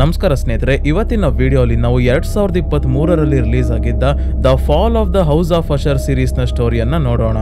ನಮಸ್ಕಾರ ಸ್ನೇಹಿತರೆ, ಇವತ್ತಿನ ವಿಡಿಯೋಲಿ ನಾವು ಎರಡ್ ಸಾವಿರದ ಇಪ್ಪತ್ತ್ ಮೂರರಲ್ಲಿ ರಿಲೀಸ್ ಆಗಿದ್ದ the fall of the house of Usher ಸೀರೀಸ್ನ ಸ್ಟೋರಿಯನ್ನ ನೋಡೋಣ.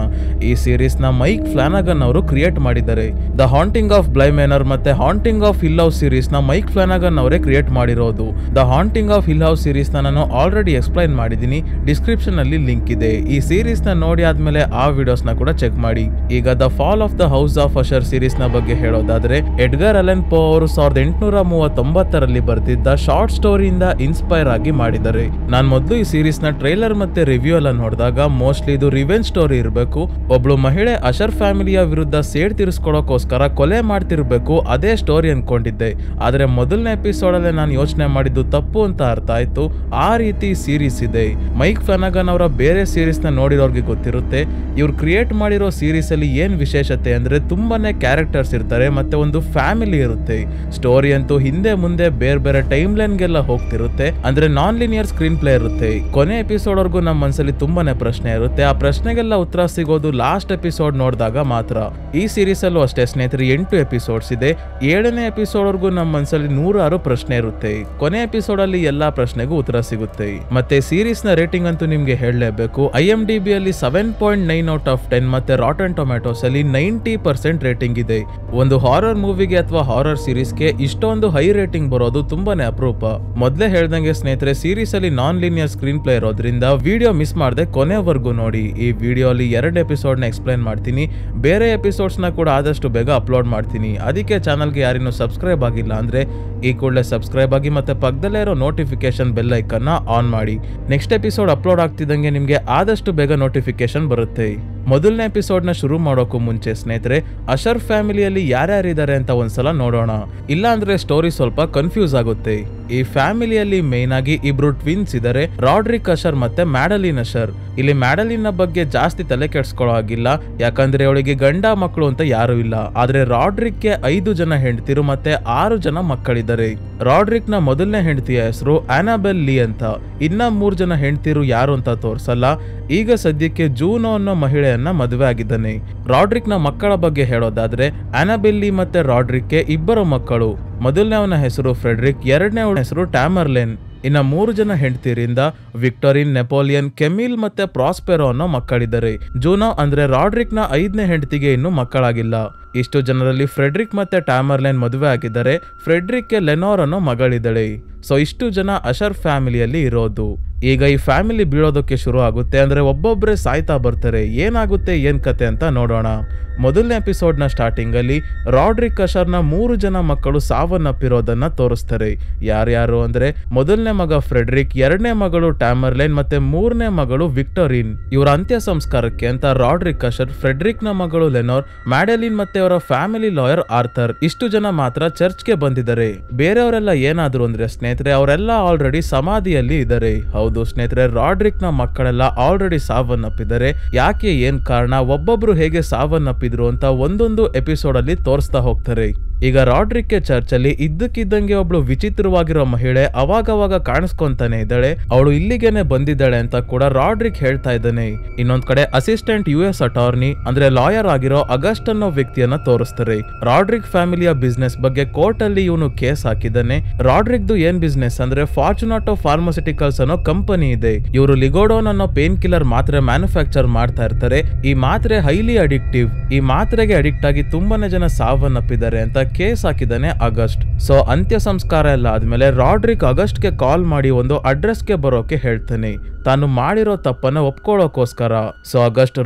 ಈ ಸೀರೀಸ್ನ ಮೈಕ್ ಫ್ಲಾನಗನ್ ಅವರು ಕ್ರಿಯೇಟ್ ಮಾಡಿದ್ದಾರೆ. ದ ಹಾಂಟಿಂಗ್ ಆಫ್ ಬ್ಲೈಮೇನರ್ ಮತ್ತೆ ಹಾಂಟಿಂಗ್ ಆಫ್ ಹಿಲ್ ಹೌಸ್ ಸೀರೀಸ್ನ ಮೈಕ್ ಫ್ಲಾನಗನ್ ಅವರೇ ಕ್ರಿಯೇಟ್ ಮಾಡಿರೋದು. The haunting of Hill House ಸೀರೀಸ್ನ ನಾನು ಆಲ್ರೆಡಿ ಎಕ್ಸ್ಪ್ಲೈನ್ ಮಾಡಿದ್ದೀನಿ. ಡಿಸ್ಕ್ರಿಪ್ಷನ್ ಅಲ್ಲಿ ಲಿಂಕ್ ಇದೆ. ಈ ಸೀರೀಸ್ನ ನೋಡಿ ಆದ್ಮೇಲೆ ಆ ವಿಡಿಯೋಸ್ನ ಕೂಡ ಚೆಕ್ ಮಾಡಿ. ಈಗ the fall of the house of Usher ಸೀರೀಸ್ನ ಬಗ್ಗೆ ಹೇಳೋದಾದ್ರೆ ಎಡ್ಗರ್ ಅಲೆನ್ ಪೋ ಅವರು ಸಾವಿರದ ಎಂಟುನೂರ ಮೂವತ್ತೊಂಬತ್ತರಲ್ಲಿ ಬರ್ತಿದ್ದ ಶಾರ್ಟ್ ಸ್ಟೋರಿಯಿಂದ ಇನ್ಸ್ಪೈರ್ ಆಗಿ ಮಾಡಿದ್ದಾರೆ. ನಾನ್ ಮೊದಲು ಈ ಸೀರೀಸ್ನ ಟ್ರೈಲರ್ ಮತ್ತೆ ರಿವ್ಯೂ ಎಲ್ಲ ನೋಡಿದಾಗ ಮೋಸ್ಟ್ಲಿ ಇದು ರಿವೆಂಜ್ ಸ್ಟೋರಿ ಇರಬೇಕು. ಒಬ್ಳು ಮಹಿಳೆ ಅಶರ್ ಫ್ಯಾಮಿಲಿಯ ವಿರುದ್ಧ ಸೇಡ್ ತೀರಿಸ್ಕೊಳ್ಳೋಕೋಸ್ಕರ ಕೊಲೆ ಮಾಡ್ತಿರ್ಬೇಕು ಅದೇ ಸ್ಟೋರಿ ಅನ್ಕೊಂಡಿದ್ದೆ. ಆದ್ರೆ ಮೊದಲನೇ ಎಪಿಸೋಡ್ ಅಲ್ಲೇ ನಾನು ಯೋಚನೆ ಮಾಡಿದ್ದು ತಪ್ಪು ಅಂತ ಅರ್ಥ ಆಯ್ತು. ಆ ರೀತಿ ಸೀರೀಸ್ ಇದೆ. ಮೈಕ್ ಫ್ಯಾನಗನ್ ಅವರ ಬೇರೆ ಸೀರೀಸ್ನ ನೋಡಿರೋರ್ಗೆ ಗೊತ್ತಿರುತ್ತೆ. ಇವ್ರು ಕ್ರಿಯೇಟ್ ಮಾಡಿರೋ ಸೀರೀಸ್ ಅಲ್ಲಿ ಏನ್ ವಿಶೇಷತೆ ಅಂದ್ರೆ ತುಂಬಾನೇ ಕ್ಯಾರೆಕ್ಟರ್ಸ್ ಇರ್ತಾರೆ ಮತ್ತೆ ಒಂದು ಫ್ಯಾಮಿಲಿ ಇರುತ್ತೆ. ಸ್ಟೋರಿ ಅಂತೂ ಹಿಂದೆ ಮುಂದೆ ಬೇರೆ ಬೇರೆ ಟೈಮ್ ಲೈನ್ಗೆಲ್ಲ ಹೋಗ್ತಿರುತ್ತೆ. ಅಂದ್ರೆ ನಾನ್ ಲಿನಿಯರ್ ಸ್ಕ್ರೀನ್ ಪ್ಲೇ ಇರುತ್ತೆ. ಕೊನೆ ಎಪಿಸೋಡ್ ವರ್ಗೂ ನಮ್ಮ ಮನಸ್ಸಲ್ಲಿ ತುಂಬಾನೇ ಪ್ರಶ್ನೆ ಇರುತ್ತೆ. ಆ ಪ್ರಶ್ನೆಗೆಲ್ಲ ಉತ್ತರ ಸಿಗೋದು ಲಾಸ್ಟ್ ಎಪಿಸೋಡ್ ನೋಡಿದಾಗ ಮಾತ್ರ. ಈ ಸೀರೀಸ್ ಅಲ್ಲೂ ಅಷ್ಟೇ ಸ್ನೇಹಿತರೆ, ಎಂಟು ಎಪಿಸೋಡ್ಸ್ ಇದೆ. ಏಳನೇ ಎಪಿಸೋಡ್ ವರ್ಗೂ ನಮ್ಮ ಮನಸ್ಸಲ್ಲಿ ನೂರಾರು ಪ್ರಶ್ನೆ ಇರುತ್ತೆ. ಕೊನೆ ಎಪಿಸೋಡ್ ಅಲ್ಲಿ ಎಲ್ಲಾ ಪ್ರಶ್ನೆಗೂ ಉತ್ತರ ಸಿಗುತ್ತೆ. ಮತ್ತೆ ಸೀರೀಸ್ನ ರೇಟಿಂಗ್ ಅಂತೂ ನಿಮ್ಗೆ ಹೇಳಲೇಬೇಕು. ಐ ಎಂ ಡಿ ಬಿ ಅಲ್ಲಿ seven point nine out of ten ಮತ್ತೆ ರಾಟನ್ ಟೊಮ್ಯಾಟೋಸ್ ಅಲ್ಲಿ ನೈಂಟಿ ಪರ್ಸೆಂಟ್ ರೇಟಿಂಗ್ ಇದೆ. ಒಂದು ಹಾರರ್ ಮೂವಿಗೆ ಅಥವಾ ಹಾರರ್ ಸೀರೀಸ್ಗೆ ಇಷ್ಟೊಂದು ಹೈ ರೇಟಿಂಗ್ ಬರೋದು ತುಂಬಾನೇ ಅಪರೂಪ. ಮೊದಲೇ ಹೇಳ್ದಂಗೆ ಸ್ನೇಹಿತರೆ ಸೀರೀಸ್ ಅಲ್ಲಿ ನಾನ್ ಲೀನಿಯರ್ ಸ್ಕ್ರೀನ್ ಪ್ಲೇ ಇರೋದ್ರಿಂದ ವಿಡಿಯೋ ಮಿಸ್ ಮಾಡದೆ ಕೊನೆವರೆಗೂ ನೋಡಿ. ಈ ವಿಡಿಯೋ ಅಲ್ಲಿ ಎರಡು ಎಪಿಸೋಡ್ನ ಎಕ್ಸ್ಪ್ಲೈನ್ ಮಾಡ್ತೀನಿ. ಬೇರೆ ಎಪಿಸೋಡ್ಸ್ನ ಕೂಡ ಆದಷ್ಟು ಬೇಗ ಅಪ್ಲೋಡ್ ಮಾಡ್ತೀನಿ. ಅದಕ್ಕೆ ಚಾನಲ್ಗೆ ಯಾರಿನ್ನೂ ಸಬ್ಸ್ಕ್ರೈಬ್ ಆಗಿಲ್ಲ ಅಂದ್ರೆ, ಈ ಕೂಡಲೇ ಸಬ್ಸ್ಕ್ರೈಬ್ ಆಗಿ ಮತ್ತೆ ಪಕ್ಕದಲ್ಲೇ ಇರೋ ನೋಟಿಫಿಕೇಶನ್ ಬೆಲ್ ಐಕನ್ನ ಆನ್ ಮಾಡಿ. ನೆಕ್ಸ್ಟ್ ಎಪಿಸೋಡ್ ಅಪ್ಲೋಡ್ ಆಗ್ತಿದ್ದಂಗೆ ನಿಮಗೆ ಆದಷ್ಟು ಬೇಗ ನೋಟಿಫಿಕೇಶನ್ ಬರುತ್ತೆ. ಮೊದಲನೇ ಎಪಿಸೋಡ್ನ ಶುರು ಮಾಡೋಕ್ಕೂ ಮುಂಚೆ ಸ್ನೇಹಿತರೆ ಅಶರ್ ಫ್ಯಾಮಿಲಿಯಲ್ಲಿ ಯಾರ್ಯಾರಿದ್ದಾರೆ ಅಂತ ಒಂದ್ಸಲ ನೋಡೋಣ. ಇಲ್ಲಾಂದ್ರೆ ಸ್ಟೋರಿ ಸ್ವಲ್ಪ ಕನ್ಫ್ಯೂಸ್ ಆಗುತ್ತೆ. ಈ ಫ್ಯಾಮಿಲಿಯಲ್ಲಿ ಮೇನ್ ಆಗಿ ಇಬ್ರು ಟ್ವಿನ್ಸ್ ಇದ್ದಾರೆ ರಾಡ್ರಿಕ್ ಅಶರ್ ಮತ್ತೆ ಮ್ಯಾಡಲಿನ್ ಅಶರ್ ಇಲ್ಲಿ ಮ್ಯಾಡಲಿನ್ ಬಗ್ಗೆ ಜಾಸ್ತಿ ತಲೆ ಕೆಡ್ಸ್ಕೊಳ್ಳೋ ಆಗಿಲ್ಲ ಯಾಕಂದ್ರೆ ಅವಳಿಗೆ ಗಂಡ ಮಕ್ಕಳು ಅಂತ ಯಾರು ಇಲ್ಲ. ಆದ್ರೆ ರಾಡ್ರಿಕ್ಗೆ ಐದು ಜನ ಹೆಂಡತಿರು ಮತ್ತೆ ಆರು ಜನ ಮಕ್ಕಳಿದ್ದಾರೆ. ರಾಡ್ರಿಕ್ನ ಮೊದಲನೇ ಹೆಂಡತಿಯ ಹೆಸರು ಆನಾಬೆಲ್ ಲೀ ಅಂತ. ಇನ್ನ ಮೂರ್ ಜನ ಹೆಂಡತಿರು ಯಾರು ಅಂತ ತೋರ್ಸಲ್ಲ. ಈಗ ಸದ್ಯಕ್ಕೆ ಜೂನೋ ಅನ್ನೋ ಮಹಿಳೆಯನ್ನ ಮದುವೆ ಆಗಿದ್ದಾನೆ. ರಾಡ್ರಿಕ್ನ ಮಕ್ಕಳ ಬಗ್ಗೆ ಹೇಳೋದಾದ್ರೆ ಅನಾಬೆಲ್ಲಿ ಮತ್ತೆ ರಾಡ್ರಿಕ್ಗೆ ಇಬ್ಬರು ಮಕ್ಕಳು. ಮೊದಲನೇವನ ಹೆಸರು ಫ್ರೆಡ್ರಿಕ್ ಎರಡನೇವನ ಹೆಸರು ಟ್ಯಾಮರ್ಲೆನ್. ಇನ್ನ ಮೂರು ಜನ ಹೆಂಡತಿಯರಿಂದ ವಿಕ್ಟೋರಿನ್, ನೆಪೋಲಿಯನ್, ಕೆಮಿಲ್ ಮತ್ತೆ ಪ್ರಾಸ್ಪೆರೋ ಅನ್ನೋ ಮಕ್ಕಳಿದ್ದಾರೆ. ಜೂನೋ ಅಂದ್ರೆ ರಾಡ್ರಿಕ್ನ ಐದನೇ ಹೆಂಡತಿಗೆ ಇನ್ನು ಮಕ್ಕಳಾಗಿಲ್ಲ. ಇಷ್ಟು ಜನರಲ್ಲಿ ಫ್ರೆಡ್ರಿಕ್ ಮತ್ತೆ ಟ್ಯಾಮರ್ಲೆನ್ ಮದುವೆ ಆಗಿದ್ದಾರೆ, ಫ್ರೆಡ್ರಿಕ್ಗೆ ಲೆನೋರ್ ಅನ್ನೋ ಮಗಳಿದ್ದಾಳೆ. ಸೊ ಇಷ್ಟು ಜನ ಅಶರ್ ಫ್ಯಾಮಿಲಿಯಲ್ಲಿ ಇರೋದು. ಈಗ ಈ ಫ್ಯಾಮಿಲಿ ಬೀಳೋದಕ್ಕೆ ಶುರು ಆಗುತ್ತೆ. ಅಂದ್ರೆ ಒಬ್ಬೊಬ್ಬರೇ ಸಾಯ್ತಾ ಬರ್ತಾರೆ. ಏನಾಗುತ್ತೆ, ಏನ್ ಕತೆ ಅಂತ ನೋಡೋಣ. ಮೊದಲನೇ ಎಪಿಸೋಡ್ನ ಸ್ಟಾರ್ಟಿಂಗ್ ಅಲ್ಲಿ ರಾಡ್ರಿಕ್ ಅಶರ್ನ ಮೂರು ಜನ ಮಕ್ಕಳು ಸಾವನ್ನಪ್ಪಿರೋದನ್ನ ತೋರಿಸ್ತಾರೆ. ಯಾರ್ಯಾರು ಅಂದ್ರೆ ಮೊದಲನೇ ಮಗ ಫ್ರೆಡ್ರಿಕ್ ಎರಡನೇ ಮಗಳು ಟ್ಯಾಮರ್ಲೈನ್ ಮತ್ತೆ ಮೂರನೇ ಮಗಳು ವಿಕ್ಟೋರಿನ್ ಇವರ ಅಂತ್ಯ ಸಂಸ್ಕಾರಕ್ಕೆ ಅಂತ ರಾಡ್ರಿಕ್ ಅಶರ್ ಫ್ರೆಡ್ರಿಕ್ನ ಮಗಳು ಲೆನೋರ್ ಮ್ಯಾಡೆಲಿನ್ ಮತ್ತೆ ಅವರ ಫ್ಯಾಮಿಲಿ ಲಾಯರ್ ಆರ್ಥರ್ ಇಷ್ಟು ಜನ ಮಾತ್ರ ಚರ್ಚ್ಗೆ ಬಂದಿದ್ದಾರೆ. ಬೇರೆಯವರೆಲ್ಲ ಏನಾದ್ರು ಅಂದ್ರೆ ಅವರೆಲ್ಲ ಆಲ್ರೆಡಿ ಸಮಾಧಿಯಲ್ಲಿ ಇದ್ದಾರೆ. ಹೌದು ಸ್ನೇಹಿತರೆ ರಾಡ್ರಿಕ್ನ ಮಕ್ಕಳೆಲ್ಲ ಆಲ್ರೆಡಿ ಸಾವನ್ನಪ್ಪಿದ್ದಾರೆ. ಯಾಕೆ ಏನ್ ಕಾರಣ? ಒಬ್ಬೊಬ್ರು ಹೇಗೆ ಸಾವನ್ನಪ್ಪಿದ್ರು ಅಂತ ಒಂದೊಂದು ಎಪಿಸೋಡ್ ಅಲ್ಲಿ ತೋರಿಸ್ತಾ ಹೋಗ್ತಾರೆ. ಈಗ ರಾಡ್ರಿಕ್ ಚರ್ಚ್ ಅಲ್ಲಿ ಇದ್ದಕ್ಕಿದ್ದಂಗೆ ಒಬ್ಳು ವಿಚಿತ್ರವಾಗಿರೋ ಮಹಿಳೆ ಅವಾಗವಾಗ ಕಾಣಿಸ್ಕೊಂತಾನೆ ಇದ್ದಾಳೆ. ಅವಳು ಇಲ್ಲಿಗೆನೆ ಬಂದಿದ್ದಾಳೆ ಅಂತ ಕೂಡ ರಾಡ್ರಿಕ್ ಹೇಳ್ತಾ ಇದ್ದಾನೆ. ಇನ್ನೊಂದ್ ಕಡೆ ಅಸಿಸ್ಟೆಂಟ್ ಯು ಎಸ್ ಅಟಾರ್ನಿ ಅಂದ್ರೆ ಲಾಯರ್ ಆಗಿರೋ ಅಗಸ್ಟ್ ಅನ್ನೋ ವ್ಯಕ್ತಿಯನ್ನ ತೋರಿಸ್ತಾರೆ. ರಾಡ್ರಿಕ್ ಫ್ಯಾಮಿಲಿಯ ಬಿಸ್ನೆಸ್ ಬಗ್ಗೆ ಕೋರ್ಟ್ ಅಲ್ಲಿ ಇವನು ಕೇಸ್ ಹಾಕಿದ್ದಾನೆ. ರಾಡ್ರಿಕ್ದು ಏನ್ ಬಿಸ್ನೆಸ್ ಅಂದ್ರೆ ಫಾರ್ಚುನಾಟೋ ಫಾರ್ಮಸ್ಯೂಟಿಕಲ್ಸ್ ಅನ್ನೋ ಕಂಪನಿ ಇದೆ. ಇವರು ಲಿಗೋಡೋನ್ ಅನ್ನೋ ಪೇನ್ ಕಿಲ್ಲರ್ ಮಾತ್ರೆ ಮ್ಯಾನುಫ್ಯಾಕ್ಚರ್ ಮಾಡ್ತಾ ಇರ್ತಾರೆ. ಈ ಮಾತ್ರೆ ಹೈಲಿ ಅಡಿಕ್ಟಿವ್ ಈ ಮಾತ್ರೆಗೆ ಅಡಿಕ್ಟ್ ಆಗಿ ತುಂಬಾನೇ ಜನ ಸಾವನ್ನಪ್ಪಿದ್ದಾರೆ ಅಂತ ಕೇಸ್ ಹಾಕಿದಾನೆ ಆಗಸ್ಟ್ ಸೊ ಅಂತ್ಯ ಸಂಸ್ಕಾರ ಎಲ್ಲ ಆದ್ಮೇಲೆ ರಾಡ್ರಿಕ್ ಆಗಸ್ಟ್ಗೆ ಕಾಲ್ ಮಾಡಿ ಒಂದು ಅಡ್ರೆಸ್ಗೆ ಬರೋಕೆ ಹೇಳ್ತಾನೆ. ತಾನು ಮಾಡಿರೋ ತಪ್ಪನ್ನ ಒಪ್ಕೊಳ್ಳೋಕೋಸ್ಕರ. ಸೊ ಆಗಸ್ಟ್